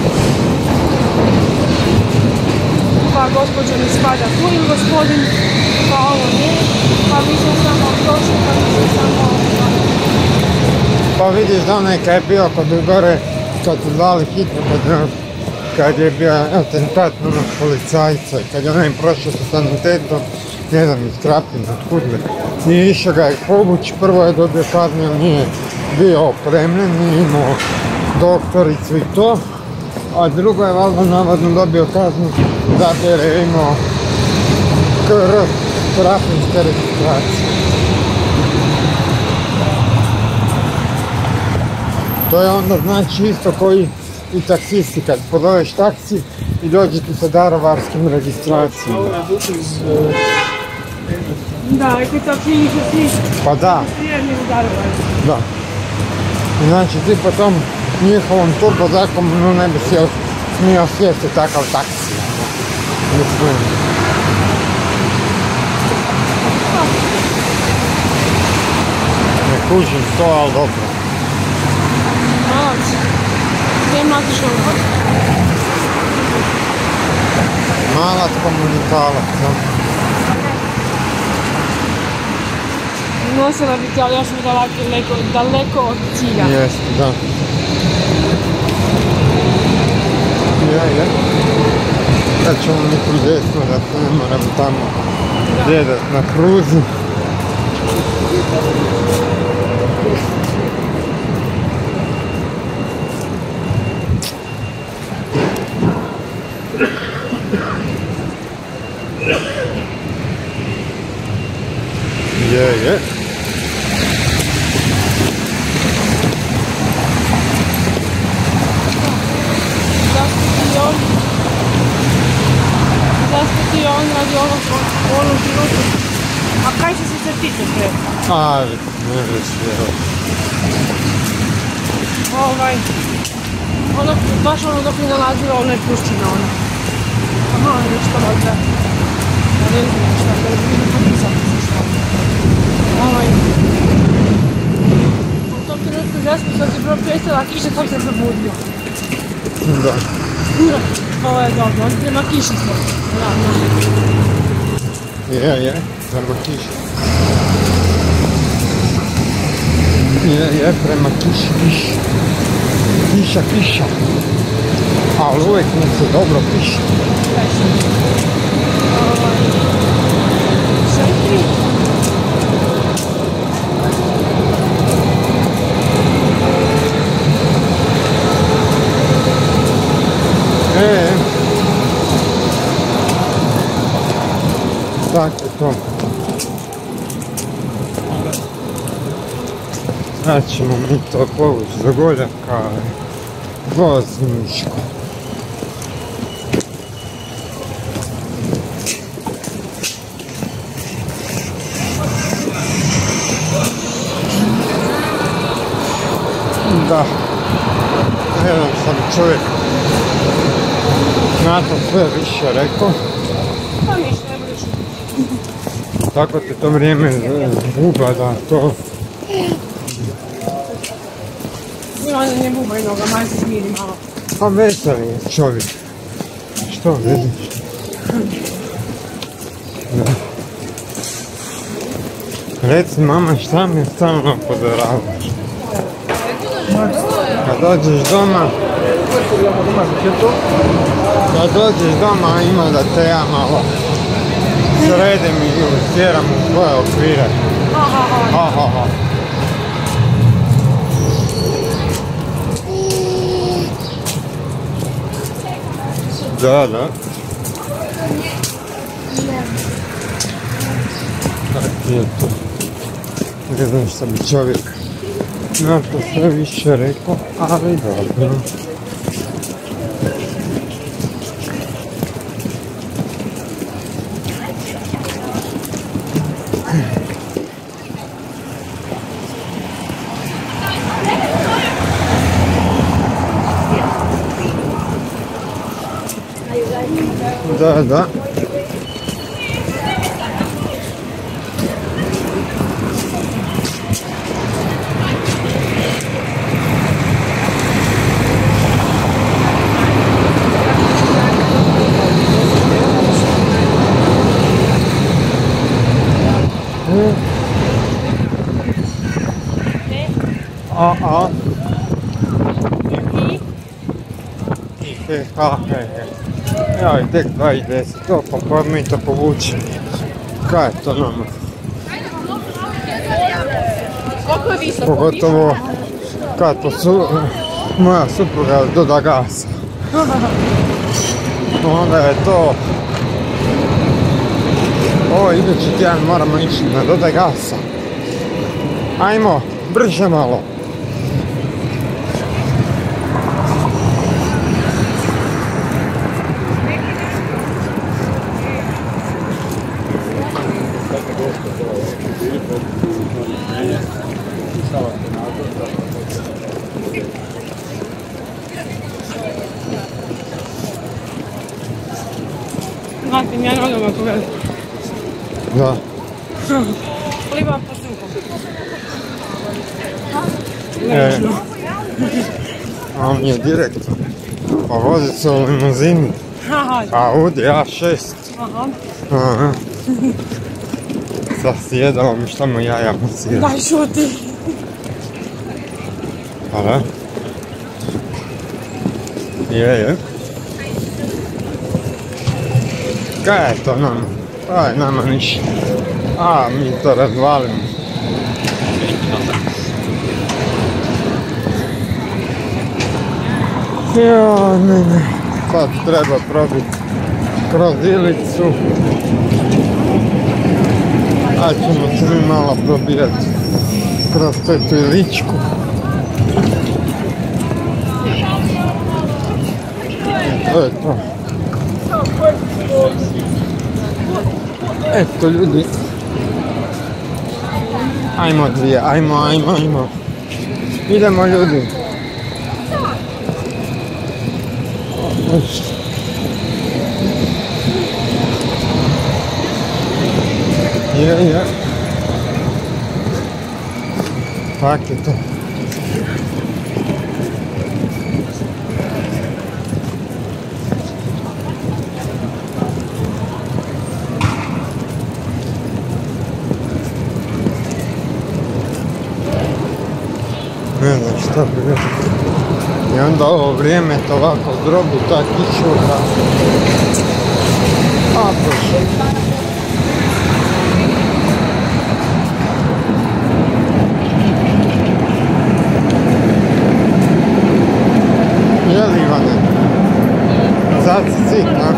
Pa gospođa mi spada. Tu ili gospodin, pa ovo ne, pa mi smo samo prošli, pa mi smo samo... Pa vidiš da onaj kad je bio kod gore, kad su zvali hitno kod kad je bio atentat na policajca kad je onaj prošao sa sanitetom, ne znam, iz Krapina, kudle. Nije išao ga je prvo je dobio kaznu jer nije bio opremljen, nije imao doktoricu i to. A drugo je valjda navodno dobio kaznu zato jer je imao KR, krapinske registracije. To je onda znači isto koji i taksisti kad pozoveš taksi i dođe ti sa darovarskim registracijama. Da, ako to čini se svi Pa da, prijavni u Daruvaru. da. I Znači ti po tom njihovom turbo zakonu ne bi smio, smio sjesti takav taksi. Mislim. kužim to, ali dobro. Malac. Gdje mlatiš nogu? Malac komunitalac, no? Nosila bi ti, ali ja sam daleko, daleko od cilja. Jest, da. Je, je. Sad ćemo mi tu desno da se ne moram tamo gledat na kruzi. Je, je. Zašto ti on? Zašto ti on radi ono u onom životu? A kaj će se se tiče pre? A, ne evo. Ovaj, ono, baš ono dok mi nalazila ono je pušćina ono. Aha, nešto valjda. Ja ne znam šta, da bi vidim popisati se šta. Ovaj, u tom trenutku žesku sam se propestila, a kiša sam se probudio. Da. Ovo je dobro, on prema kiši smo. Ravno. Je, je, prema kiši. Je, je, prema kiši, kiši. Kiša, kiša. Ali uvijek mi se dobro piše. E, Tako to. Sad ćemo mi to povući za goljaka, ali vozi Miško. Da, jedan sam čovjek na to sve više rekao, Pa ništa, ne budeš. Tako te to vrijeme zguba da to on ne bubaj noga, malo se smiri malo. Pa veseli je čovjek. Što vidiš? Reci mama šta me stalno upozoravaš? Kad dođeš doma, kad dođeš doma ima da te ja malo sredim i utjeram u svoje okvire. Ha, ha, ha. Ha, ha, ha. Da, da. Tako je to. Ne znam šta bi čovjek na to sve više rekao, ali dobro. Da, da. A, a. E, ha, he, he. Ja, i tek 2 i 10, to pa pa mi to povuči. Kaj je to nama? Pogotovo kad to su, moja supruga doda gasa. Onda je to... Ovo idući tjedan moramo ići na dodaj gasa. Ajmo, brže malo. Znate, mi ja nogama pogledaj. Da. Pliva po suhu. E, a on je direktor. Pa vozi se u limuzini. Aha, Audi A6. aha. Aha. Sa sjedalom šta mu jaja masira. Daj šuti. Pa da? Je, je. Kaj je to nama? Aj, nama ništa. A, mi to razvalimo. Jo, ne, ne. Sad treba probiti kroz ilicu. A ćemo se mi malo probijati kroz tu iličku. To je to. Eto ljudi. Ajmo dvije, ajmo, ajmo, ajmo. Idemo ljudi. Je, je. Tak je to. Ne znam šta bi rekao. I onda ovo vrijeme to ovako zdrobi, ta kišura. A, prošlo. Jeli Ivane? Sad si sit, a?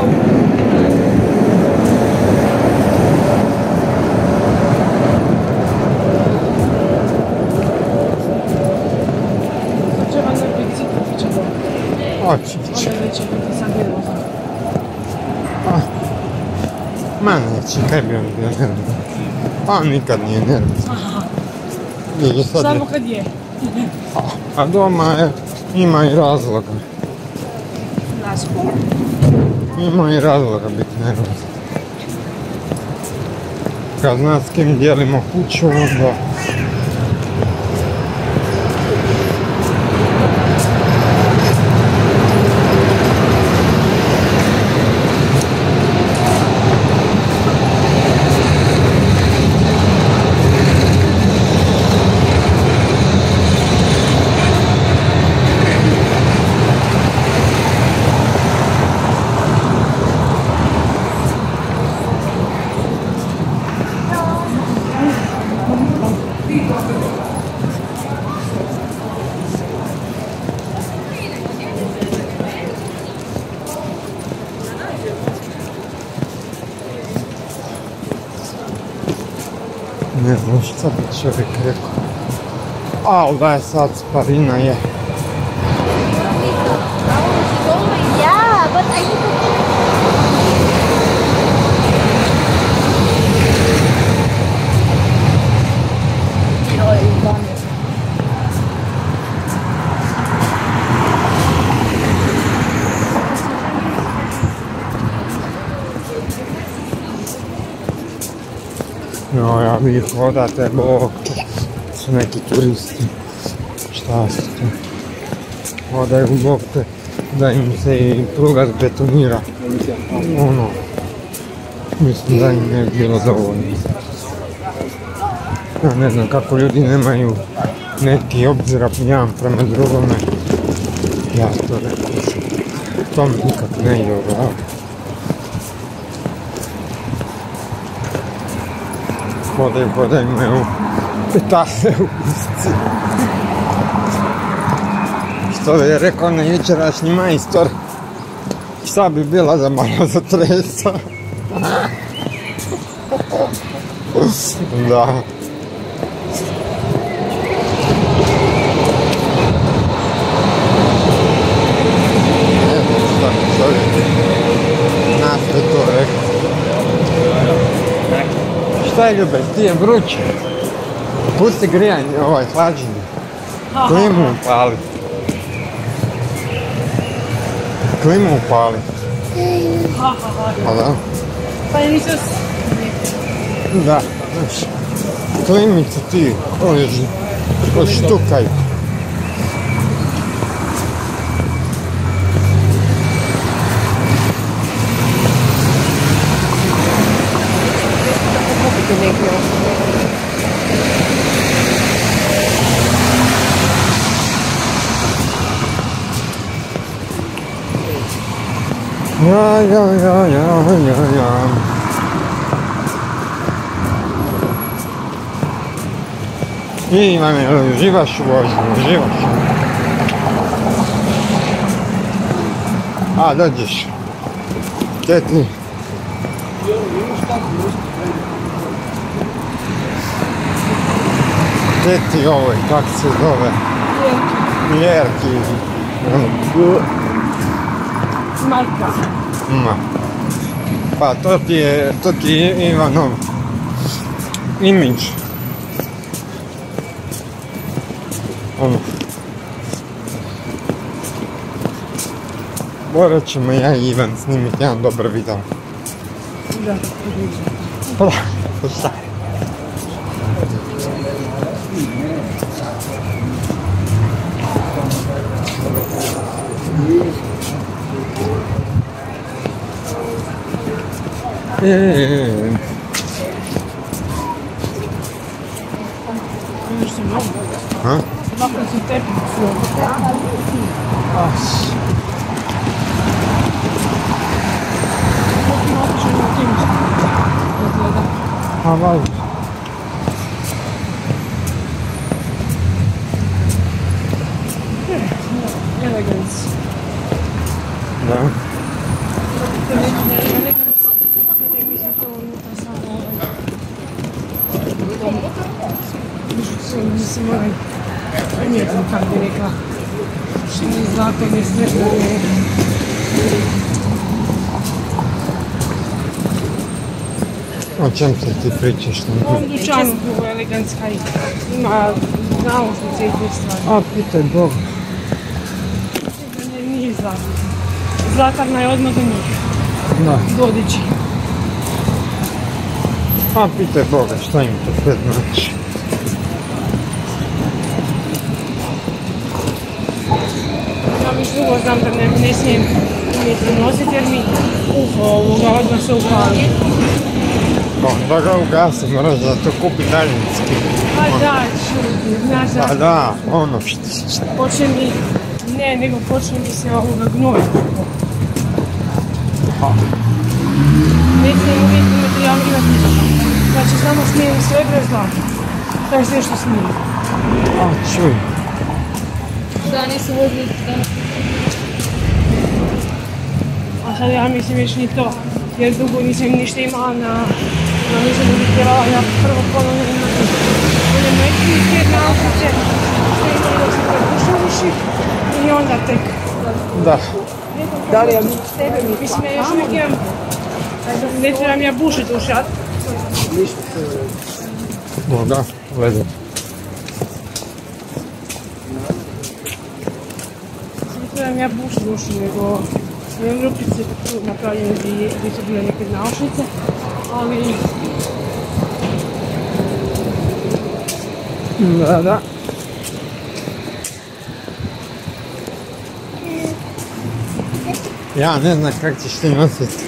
To će vam ne biti cipati će dobro. Oći, će. Onda neće biti sad nervozan. Ma neće, kaj bi on bio nervozan? Pa on nikad nije nervozan. I sad je, Samo kad je. a doma je, ima i razloga. Znaš. Ima i razloga biti nervozan. Kad zna s kim dijelimo kuću, onda... Ne znam šta bi čovjek rekao. Al da je sad sparina je. No, ja vi hodate, bog, su neki turisti. Šta su to? Hodaju bog te, da im se i pruga betonira. Ono, mislim da im ne bi bilo dovoljno. Ja ne znam kako ljudi nemaju neki obzira jedan prema drugome. Ja to rekao. To mi nikak ne ide u glavu. Hodaju, hodaju, imaju petase u Što je rekao na jučerašnji majstor, šta bi bila za malo zatresa. da. Šta je ljube, ti je vruće. Pusti grijanje, ovaj hlađenje. Klimu upali. Klimo upali. Pa da. Pa je ništa Da, znaš. Klimicu ti, ovdje odštukaj. Ja, ja, ja, ja, ja, ja. I Ivane, jel uživaš u vožnju, uživaš? A, dođeš. Gdje ti? майка. Ма. Па, то ти е, то ти е Иванов. Имидж. Оно. Говоря, че ме я Иван сними, тя е добре видял. Да, да. Ivan snimiti jedan dobar video. Da, Pa, pa šta? E, e, e. Vidiš se mnogo. Ha? Ovako su tepi su. As. Potpuno otišao na tim. Izgleda. Pa valjda. Elegance. Da. To neće da je elegance. Ne mislim to unutra samo ovaj. Dom. Mislim, ovaj. Nije to kako bi rekla. Nije zlato, sve što je. O čem se ti pričaš ovom dućanu u elegantska ima naošnice i te stvari. A, pitaj Bog. Nije zlato. Zlatarna je odmah do njih. Da. Dodići. A, pitaj Boga, šta im to sve znači? Dugo znam da ne, ne smijem umjeti nositi jer mi uho ovoga odmah se upali. Pa, da ga ugasi, moraš da to kupi daljinski. A da, čuti, znaš Pa da da, ono počne mi, ne, nego počne mi se ovoga. Ha. Ne smijem uvijek imati ja imati Znači samo smijem sve bez zlata. To je sve što smijem. A, čuj. Da, nisam vozili A sad ja mislim već ni to, jer dugo nisam ništa imala na, na mislim da bih htjela ja prvo ponovno imati one medicinske naučice, što imali dok sam prepušao uši i onda tek. Da. Da li ja tebe mi? Mislim, ja još uvijek imam, ne trebam ja bušit ušat. Boga, gledaj. Ne trebam ja bušit uši, nego rupice tu napravljene gdje, su bile neke naušnice, ali Da, da. Ja ne znam kako ćeš ti nositi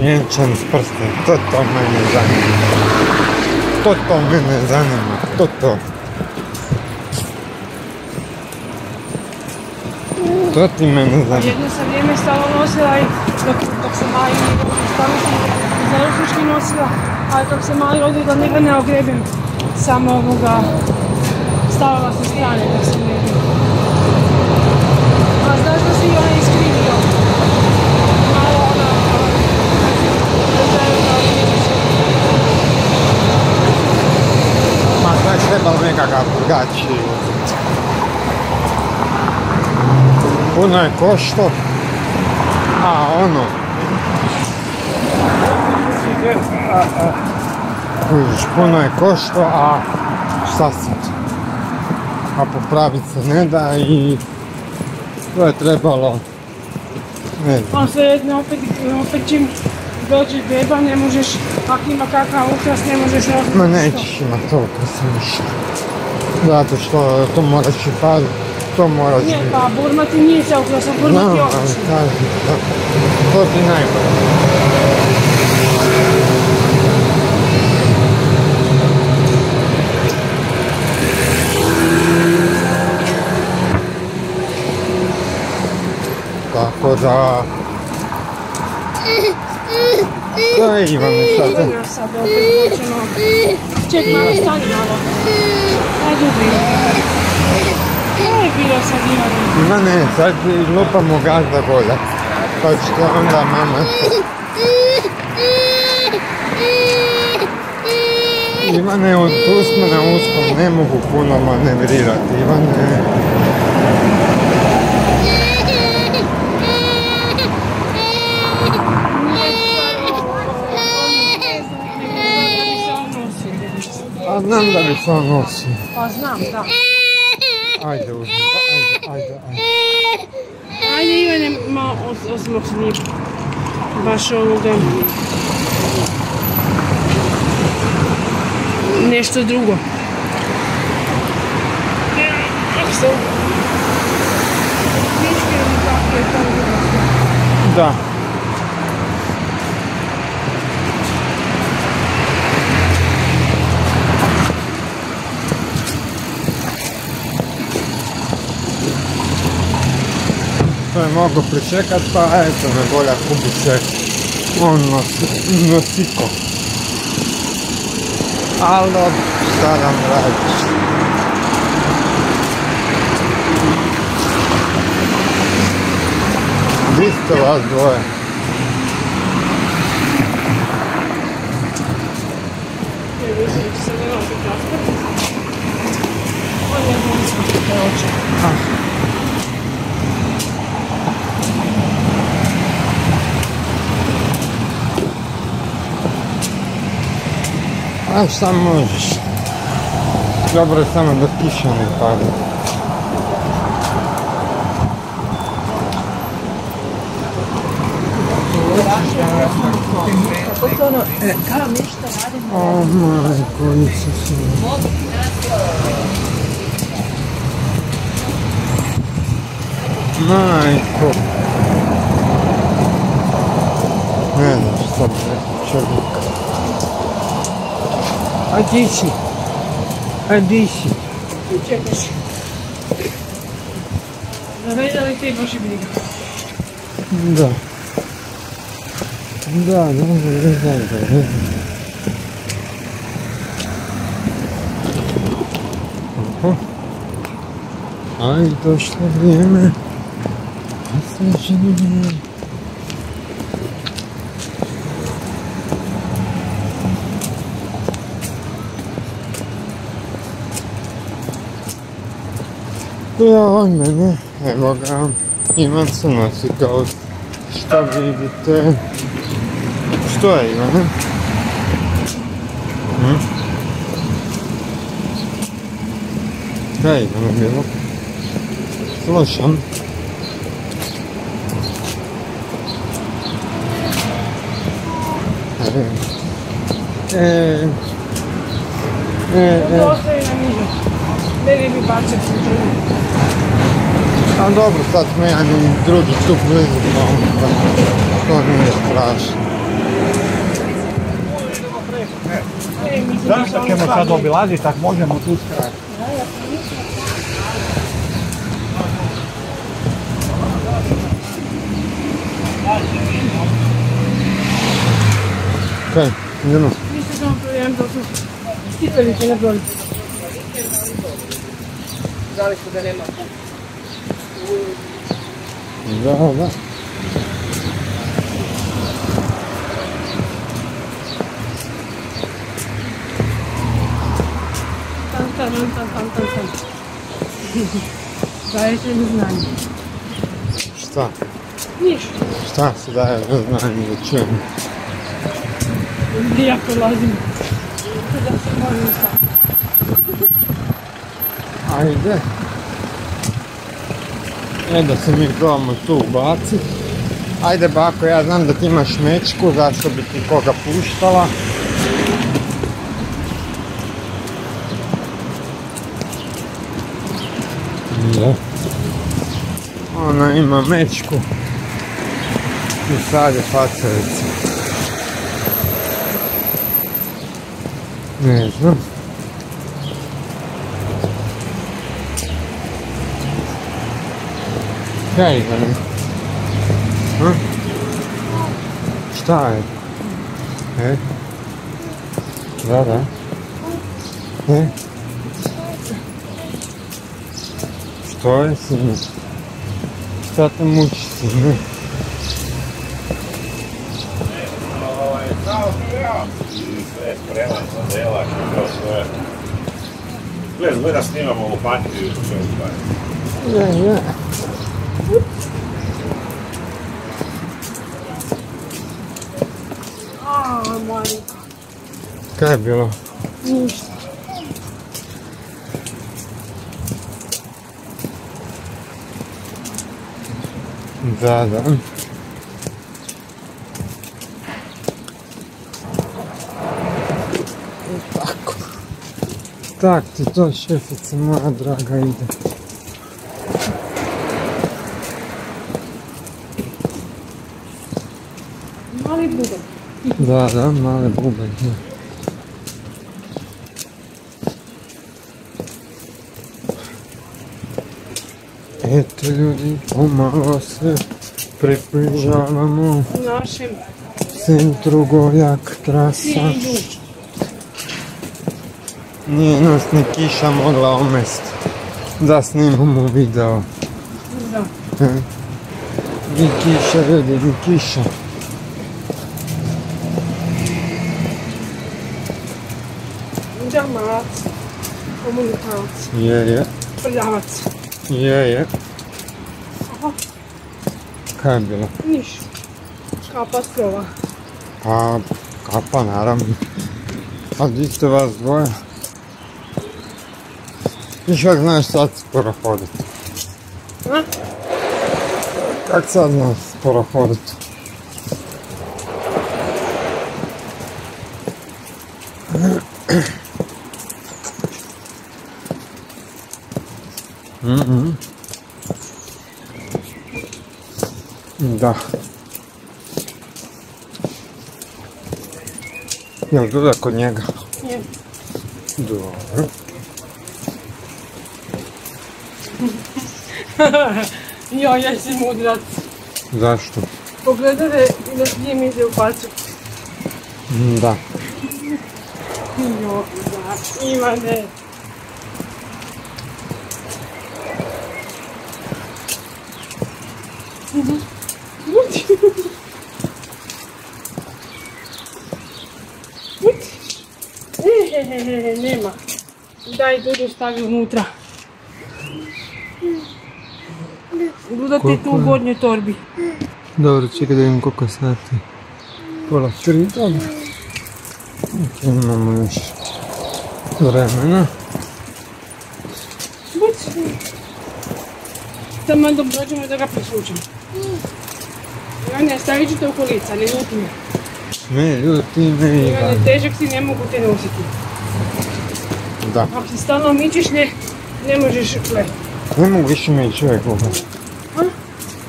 vjenčan s prstom, to to mene zanima. To to mene zanima, to to. To ti mene zanima. jedno sam vrijeme stalo nosila i dok, dok sam mali stalo sam zaručnički nosila, ali dok sam mali rodio da njega ne ogrebim, samo ovoga stavila sa strane da se ne. A znaš da si i onaj iskrivio? Malo ona... Ma to je trebalo nekakav drugačiji uzeti. Puno je košto, a ono... Kužiš, puno je košto, a šta sad? A popravit se ne da i to je trebalo, ne znam, A svejedno opet, opet čim dođe beba ne možeš, ako ima kakav ukras ne možeš nositi. ma nećeš imat toliko smišno. Zato što to moraš i paziti, to mora Nie, pa, Burmat nie jest okresem, Burmat no, tak, tak. To ty Tako da... To je imamo sad. Imamo sad, opet počinamo. Ček, malo stani malo. Ajde, ubijemo. Kaj je bilo sad Ivana? Ivane, sad lupamo gazda golja. Pa što onda mama... Ivane, od tu smo na uskom, ne mogu puno manevrirati. Ivane... Pa znam da bi se on nosio. Pa znam, da. Ajde, uzmi, ajde, ajde, ajde. Ajde Ivane, ma os- osmokni. Baš ovoga. Nešto drugo. Kako Je mogu pričekat, pa eto me bolja kupi se on nosi, nosiko. Ali šta nam radiš? Di ste vas dvoje? Će oče. A šta možeš? Dobro je samo da kiša ne pada. O majko, Isuse. Majko. Ne znam šta bi rekao čovjek. A di si? A di si? Tu čekaš. Zavede li te baš i briga? Da. Da, dobro, ne znam Приела мене е вага. Има цена си каот. Šta vidite? Što je ima? Hm? Kaj je imamo bilo? Slušam. E, e, e. Ne bi bacio A dobro, sad smo jedan i drugi tu blizu, pa to nije strašno. Da, da on ćemo sad obilaziti, tak možemo tu skratiti. Kaj, idemo. Mislim da su stipelice na broj. Znali su da nema. Da, da. Tan, tan, tan, tan, tan, tan. Dajete mi znanje. Šta? Ništa. Šta se daje na znanje da čujem? Gdje ja prolazim. Da se molim sad. Ajde. E da se mi probamo tu ubacit. Ajde bako, ja znam da ti imaš mečku, zašto bi ti koga puštala. Da. Ona ima mečku. I sad je. Ne znam. Kaj Ivane? Hm? Šta je? E? Da, da. E? Što je sine? Šta te muči sine? Ovaj, kao ja. I sve spreman za delak i to sve. Gle, gleda snimamo lopatiju i sve u Je, je. A, mali. Kaj je bilo? Ništa. Da, da. Tako. Tak ti to, šefice moja draga, ide. Mali budan. Da, da, male bube. da. Eto ljudi, pomalo se približavamo našem centru Gojak trasa. Nije nas ni kiša mogla omest da snimamo video. Da. Ni kiša, ljudi, ni kiša. Džamac. Komunikalac. Je, je, Prljavac. je, je. Aha, Kaj je bilo? niš. Kapa s krova. Pa, kapa naravno. A di ste vas dvoje? Viš kak znaš sad sporo hodit? A? Kak sad znaš sporo hodit? Mhm. Da. Jel Duda kod njega? Je. Dobro. Jo, jesi mudrac. Zašto? Pogledaj i da ti mi ide u facu. Da. Jo, da, Ivane. E, he, he, he, nema. Dudu stavi unutra. Duda ti je tu u gornjoj torbi. Dobro, čekaj da vidim koliko sati. Pola tri, dobro. Ok, imamo još vremena. Buć. Tamo dok dođemo da ga preslučimo. Ivane, stavit ću te u kolica, ne ljuti me. Ne, ljuti me Ivane, Ivan. težak si, ne mogu te nositi. Da, Ako se stalno mičiš, ne, ne možeš gle. ne mogu više mi je čovjek. A?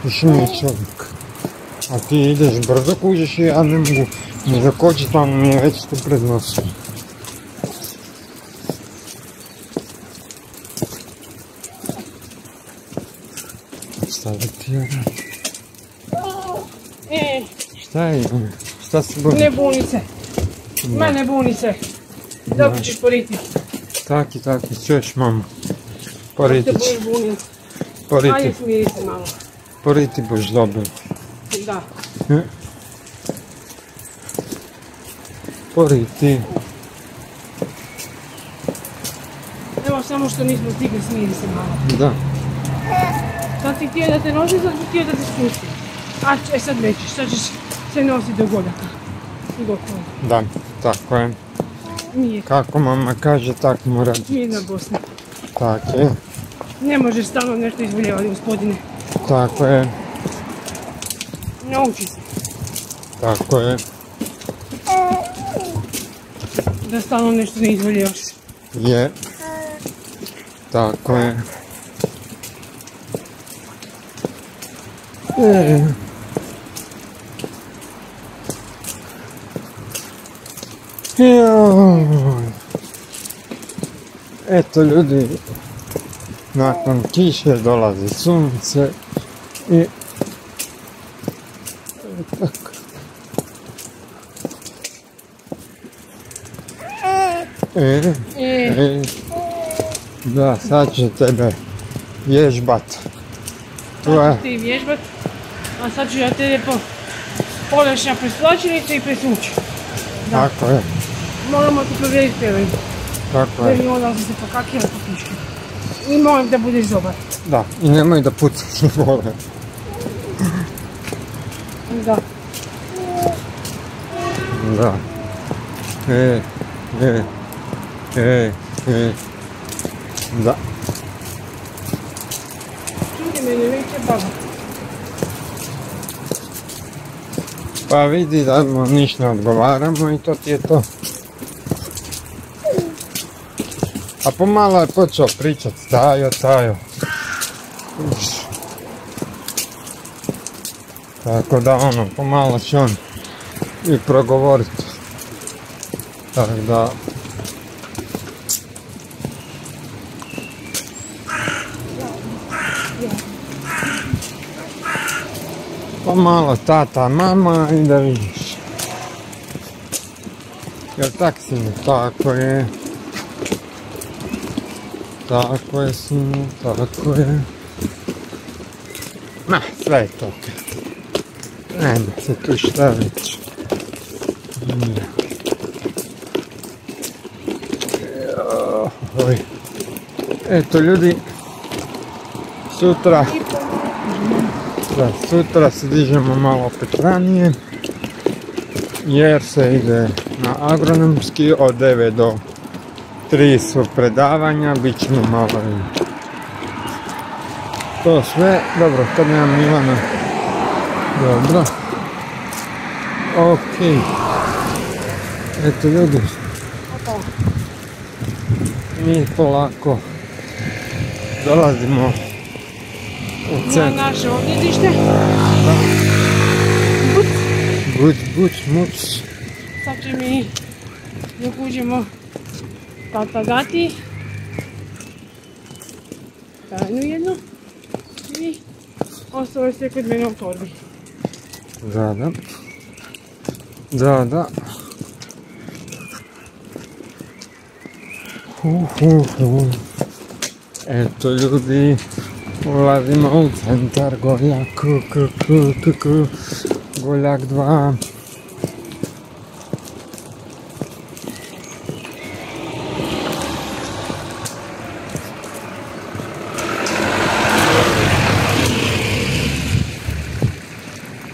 Više mi je čovjek. A ti ideš brzo kužiš i ja ne mogu ni zakočit tamo mi je već tu pred nosom. Staviti ja E, Šta je? Šta se boli? ne buni se. Ma ne buni se. Dobro ćeš poriti. Taki, taki, čuješ mamo. Te Poriti poriti, boš dobro. Da. Poriti. Evo samo što nismo stigli, smiri se malo. Da. Sad ti htio da te nosi, sad ti htio da te spusti. A e, sad nećeš, sad ćeš se nositi do godaka. I gotovo. Da, tako je. Nije. Kako mama kaže, tak mora biti. Mirna Bosna. Tak je, Ne možeš stalno nešto izvoljevati, gospodine. tako je, Nauči se tako je. da stalno nešto ne izvoljevaš. Je. Tako je. E. To ljudi nakon kiše dolazi sunce i tako. E, e, da, sad će tebe vježbat. Sad ću ti vježbat, a sad ću ja tebe po, polješnja na preslačenicu i presući. Tako je. Moramo ti povjeriti ovaj tako je. sam se pokakila po kiški. I molim da budeš dobar. Da, i nemoj da pucaš na vole. Da. Da. E, e, e, e. Da, Čudi me ne viće baba. pa vidi da mu ništa odgovaramo i to ti je to. A pomalo je počeo pričat, tajo, tajo. Tako da ono, pomalo će on i progovorit. Tako da... Pomalo tata, mama i da vidiš. Jel tak sine? Tako je. Tako je sine, tako je. Ma, sve je to. Nema se tu šta reći. Joj. Eto ljudi, sutra, da, sutra se dižemo malo opet ranije, jer se ide na agronomski od 9 do 3 su predavanja, bit ćemo malo i to sve, dobro, kad nemam Milana, dobro, ok, eto ljudi, mi polako dolazimo u Na centar. naše odjedište. Buć, buć, muć. Sad će mi dok uđemo tata dati. Tajnu jednu. I ostalo je sve kod mene u torbi. Da, da. Da, da. Eto ljudi, ulazimo u centar Goljak, Goljak 2.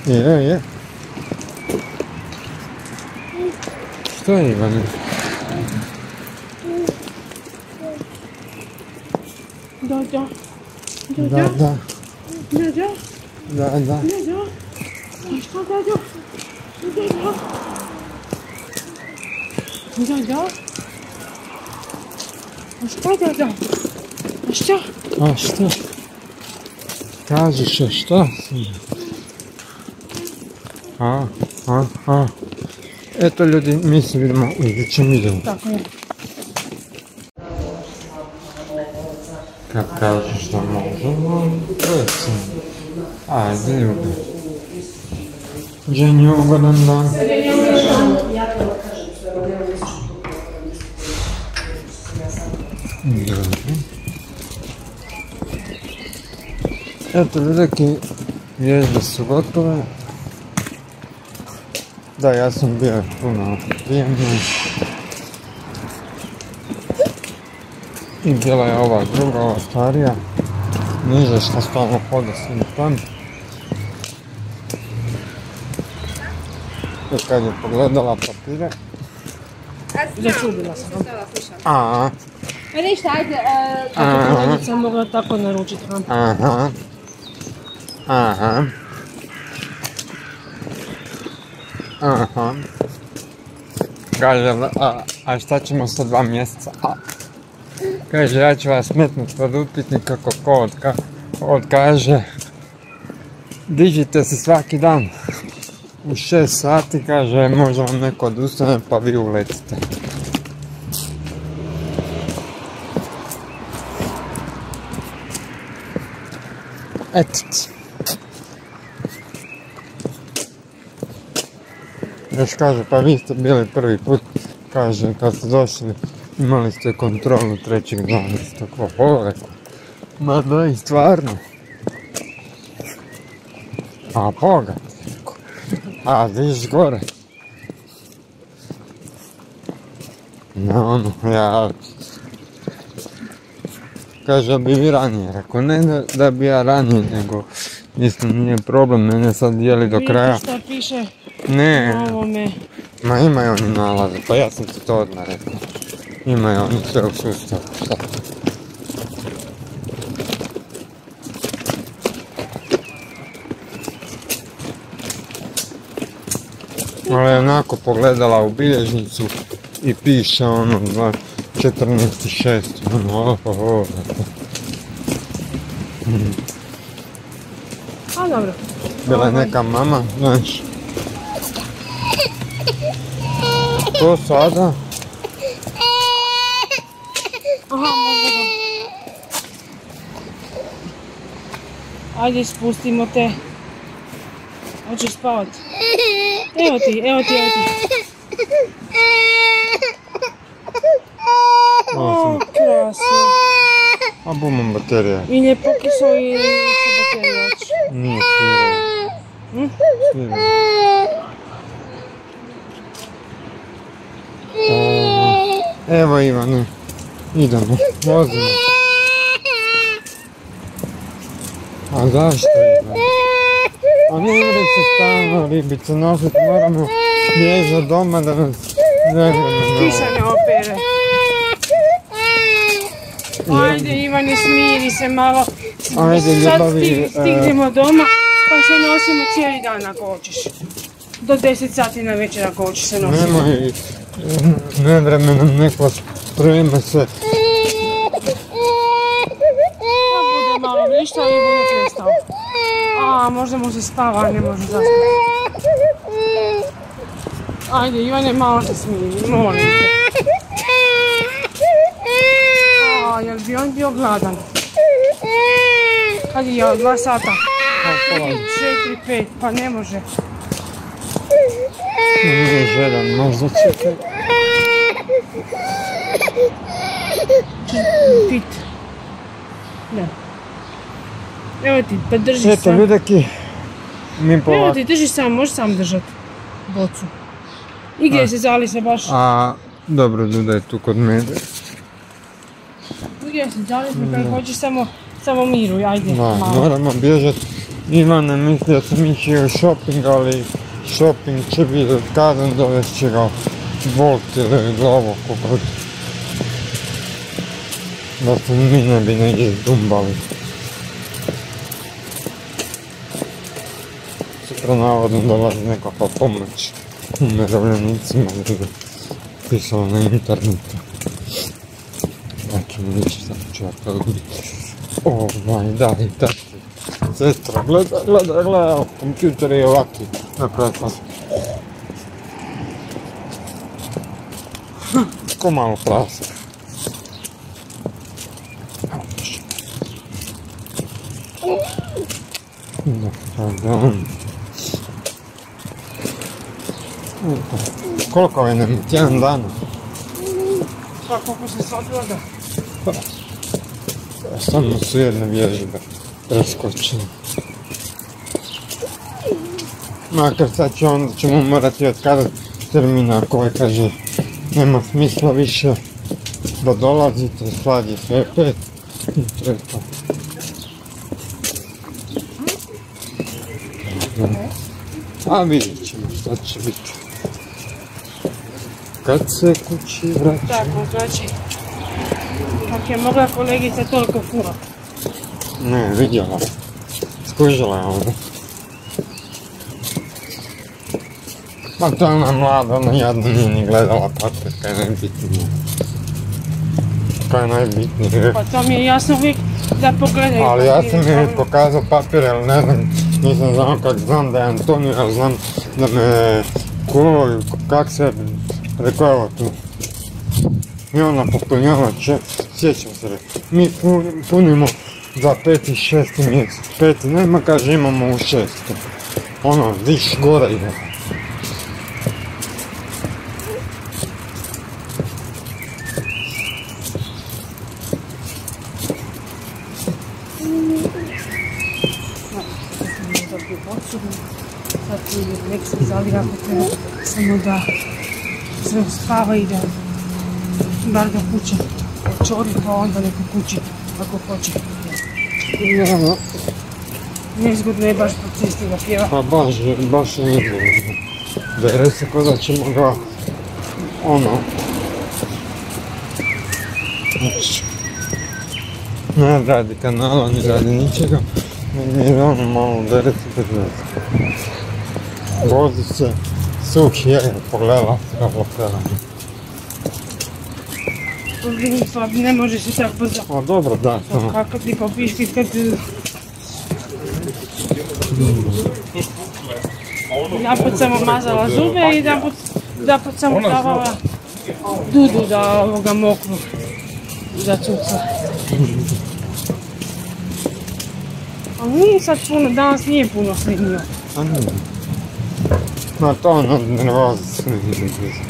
Je, je. Što je Ivane? Da, da. Da, Da, da. da, Da, da. da, da. Da, da. A što da, da? Da, da. Da, da. A što da, da? A što? A što? Kažeš, a šta si? A, a, a. Eto ljudi, mi se vidimo u idućem videu. Tako je. Kad kažeš da možemo, recimo. Ajde ljubi. Ženju, ugodan dan. Dobro. Eto, vidjeki vježbe su gotove. Da, ja sam bio puno prijemno. I bila je ova druga, ova starija. Niže što stalno hoda s njim tam. I kad je pogledala papire. Začudila sam. A, A ništa, ajde, e, Kako sam mogla tako naručiti vam? aha. Aha. Aha. Kaže, a, a šta ćemo sa dva mjeseca? Kaže, ja ću vas metnut pod upitnik kako ko odka, odkaže. Dižite se svaki dan. U šest sati, kaže, možda vam neko odustane pa vi uletite. Eto Još kaže, pa vi ste bili prvi put, kaže, kad ste došli Imali ste kontrolu trećeg dana, tako. Ma da i stvarno. A boga. A viš gore. Na ono, ja... Kaže bi vi ranije, rekao ne da bi ja ranije, nego isto nije problem, mene sad dijeli do kraja. Vidite šta piše Ne, na ovome. ma imaju oni nalaze, pa ja sam ti to odmah rekao. Imaju oni sve u sustavu, šta? Ali je onako pogledala u bilježnicu i piše ono dva- 14.6. Ono, oh, oh, dobro. Bila je neka mama, znaš. To sada? Aha. Ajde, spustimo te. Hoćeš spavat? Evo ti, evo ti, evo ti. O, krasno. A bumam baterija. I lijepo kiso i. Nije. Ovo. Evo Ivane, idemo, vozimo. A zašto Ivane? A ne mre se stalno ribice nosit, moramo bježat doma da nas nevremeno. Kiša ne opere. Ajde Ivane, smiri se malo. Ajde, Sad ljubavi, sti- e. stignemo doma, pa se nosimo cijeli dan ako hoćeš. Do 10 sati na večer ako hoćeš se nositi. Nemoj, nevremeno neko sprema se. Pa bude malo vrišta i bude prestao. A, možda mu se spava, a ne može zaspati. Ajde, Ivane, malo se smiri, molim te. A, jel bi on bio gladan? Kad je jeo, dva sata? Četiri, pet, pa ne može. Nije željan, možda će Pit. Da. Evo ti, pa drži Eto, sam. videki, mi Evo polako. ti, drži sam, možeš sam držat bocu. I gdje se zali se baš? A, dobro, Duda je tu kod mene. Gdje se zali se, kad hoćeš samo, samo miruj, ajde. Da, malo. moramo bježat. Ivane misli da sam išao u shopping, ali shopping će biti otkazan, dovest će ga Volt ili Glovo, kogod. Da se mi ne bi negdje zdumbali. Sutra navodno dolazi nekakva pomoć umirovljenicima, jer je pisalo na internetu. Ja ću vidjeti šta ću ja to. Ovaj, da, i tako. Sestra, gledaj, gledaj, evo, kompjuter je ovaki. Napravio sam. Ko malo prasa. Da, pardon. Koliko je nam? Tjedan dana? Pa koliko se sad odgleda? Samo su jedne vježbe preskočili. Makar sad će onda ćemo morati otkazati termin ako ovaj kaže nema smisla više da dolazite, sad je sve pet i to. A vidjet ćemo šta će biti. Kad se kući vraća. Tako, znači, kak je mogla kolegica toliko fura. Ne, vidjela. Skužila je ovdje. Ma to je ona mlada, ona jadno nije ni gledala papir, kaj je najbitnije. Kaj je najbitnije. Pa to mi je jasno uvijek da pogledaju. Ali ja sam to- pokazao papir, ali ne znam, nisam znao kak znam da je Antonio, ali znam da me ko, kak se, rekao evo tu i ona popunjava će, sjećam se, mi punimo za peti, šesti mjesec, peti nema, kaže imamo u šestu, ono, viš gore ide. Nek se zavira samo da se uspava i da bar da kuće očori pa onda neko kući ako hoće. Nezgodno je baš po cesti da pjeva. pa baš, baš nezgodno. Bere se ko da ćemo ga, ono, znači, ne radi kanala, ni radi ničega, je ono malo bez veze. Vozi se, suh je, pogledala se ga blokada. Pa ne može se tako brzo. A dobro, da. Kako ti popiški kad... Jedanput sam mazala zube i jedanput, jedanput sam davala dudu da ovoga moknu za cuca. Ali nije sad puno, danas nije puno snimio. A nije. Ma to ono ne vidi. Ima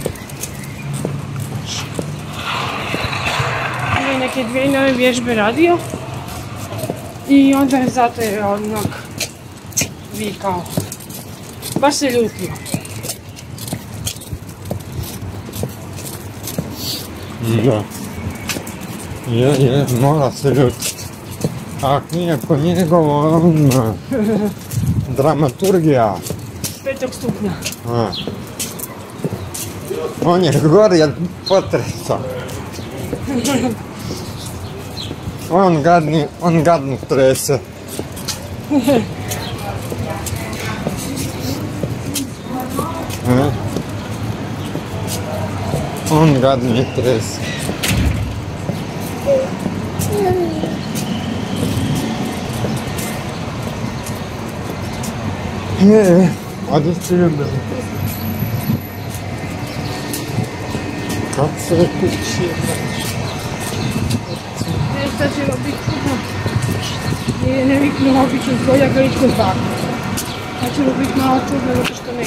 je neke dvije nove vježbe radio i onda je zato je onak vikao. Baš se ljutio. Da. Je, je, mora se ljutiti. Ako nije po njegovo, onda... Dramaturgija. Petog stupnja. A. On je gori od potresa. On gadni, on gadno trese. E? On gadni trese. Je, hadi sürüyorum Kako se kući? Ne, šta će ga biti čudno. Nije ne viknuo obično zbolja ga ići kod će mu biti malo čudno zato što ne.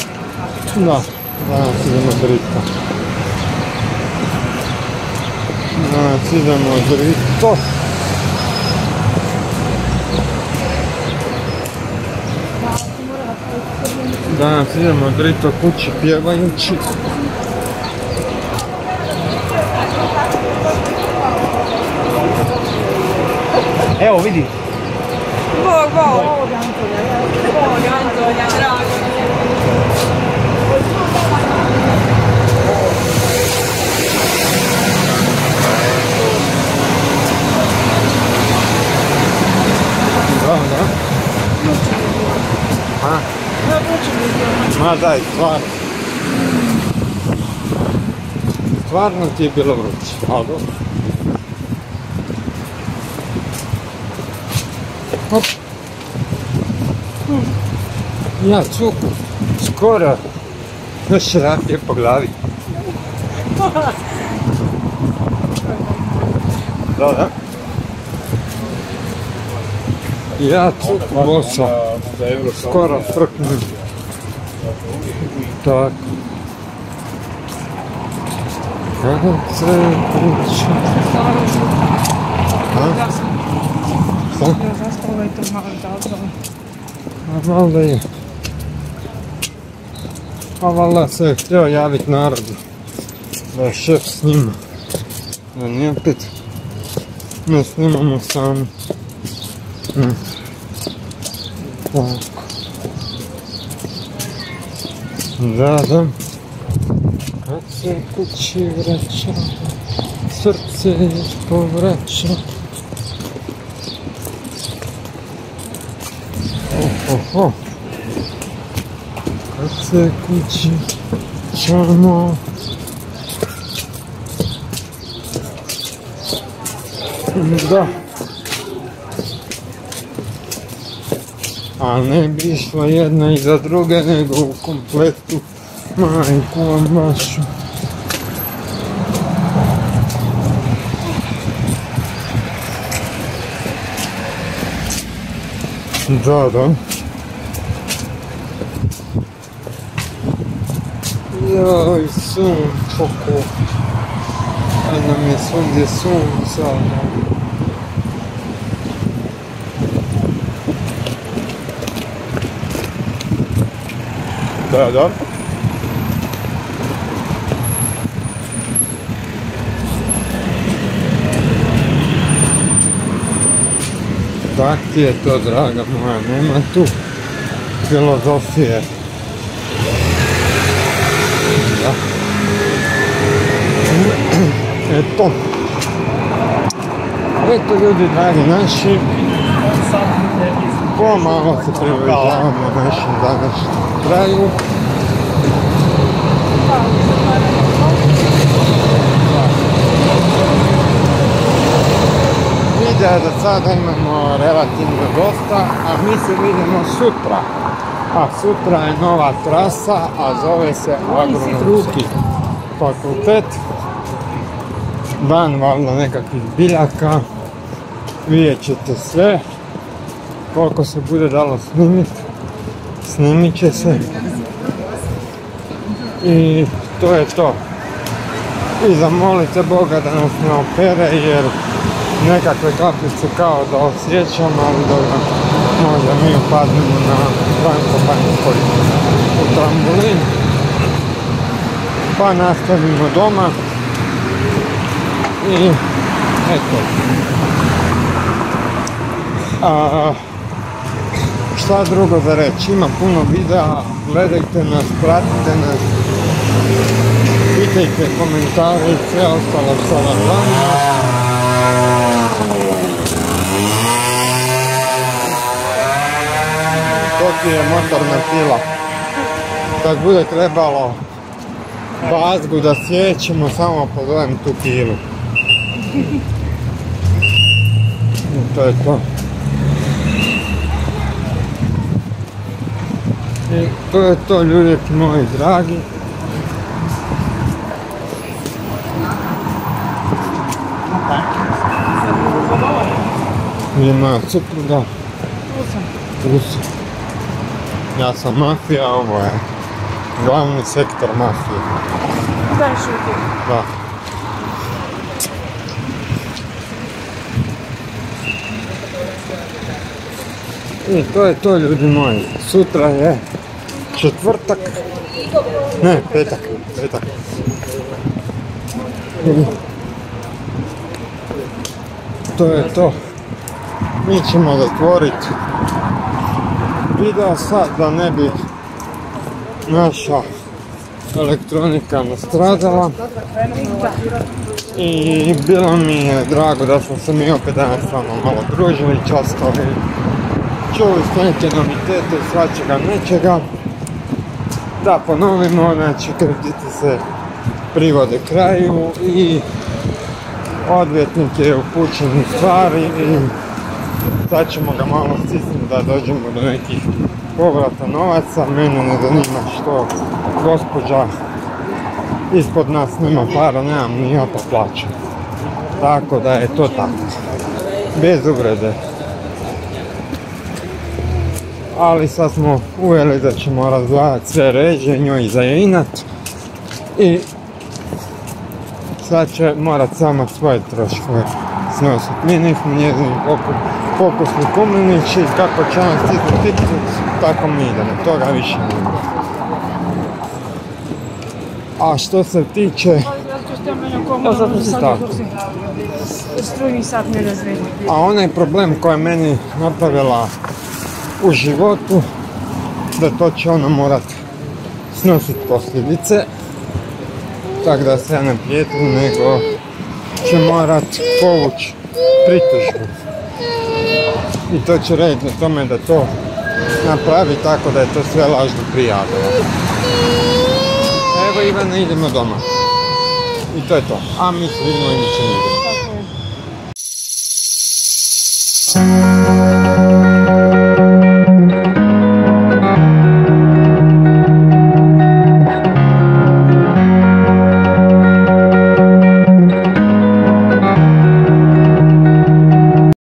Da, danas idemo drito. Danas idemo drito. Danas idemo drito kući pjevajući. Evo vidi, Bog, bog, Antolja. Ovog Antolja, drago. Da, da. Ma daj, stvarno. Stvarno ti je bilo vruće, ali dobro. Hop. Ja, cukur, skoraj na no, šrapje po glavi. Dobro. Ja, cukur bosa, skoraj frknem. Tako. Kako se je priča? Dobro, sam Šta? ja zastala i to malo dozvala. A valjda je. Pa valjda se je htio javit narodu. Da je šef snima. Da nije opet ne snimamo sami. Mm. Tako. Da, da. Kad se kući vraća, srce povraća. Oho. Kad se kući ćemo Da. A ne bi išla jedna iza druge, nego u kompletu. Majku vam vašu. Da, da. Joj, sunčoko. A nam je svugdje sunca. To je dobro. Tak ti je to, draga moja, nema tu filozofije. Da. Eto. Eto ljudi dragi naši, pomalo se približavamo našem današnjem kraju. Videa da sada imamo relativno dosta, a mi se vidimo sutra. A sutra je nova trasa, a zove se Agronomski fakultet. Dan valjda nekakvih biljaka. Vidjet ćete sve. Koliko se bude dalo snimit, snimit će se. I to je to. I zamolite Boga da nas ne opere jer nekakve kaplice kao da osjećam, ali dobro, možda mi upadnemo na Franko Banjskoj u trambolin. Pa nastavimo doma. I eto. A, šta drugo za reći, ima puno videa, gledajte nas, pratite nas, pitajte komentare i sve ostalo što zanima. To ti je motorna pila. Kad bude trebalo bazgu da sjećemo, samo pogledam tu pilu. To je to. I to je to ljudi moji dragi. Gdje je moja supruga? Tu sam. Ja sam mafija, ovo je glavni sektor mafije. Daj šuti. Da. I to je to ljudi moji. Sutra je četvrtak. Ne, petak. Petak. To je to. Mi ćemo zatvoriti video sad da ne bi naša elektronika nastradala i bilo mi je drago da smo se mi opet danas malo družili, častovi, čuli ste novitete svačega nečega. Da ponovimo, znači krediti se privode kraju i odvjetnik je upućen u stvari i sad ćemo ga malo stisnuti da dođemo do nekih povrata novaca. Mene ne zanima što gospođa ispod nas nema para, nemam ni ja pa plaćam. Tako da je to tako. Bez uvrede. Ali sad smo uveli da ćemo razdvajati sve reže, njoj za inat. I sad će morat sama svoje troškove snositi. Mi nismo njezini pokusni kumlinići, kako će stisnuti tipcu, tako mi idemo, toga više nema. A što se tiče, ne razvedi. a onaj problem koji je meni napravila u životu, da to će ona morat snositi posljedice, tako da se ja ne prijetim, nego će morat povući pritužbu. I to će rediti na tome da to napravi tako da je to sve lažno prijavilo. Evo Ivana, idemo doma. I to je to. A mi se vidimo iduće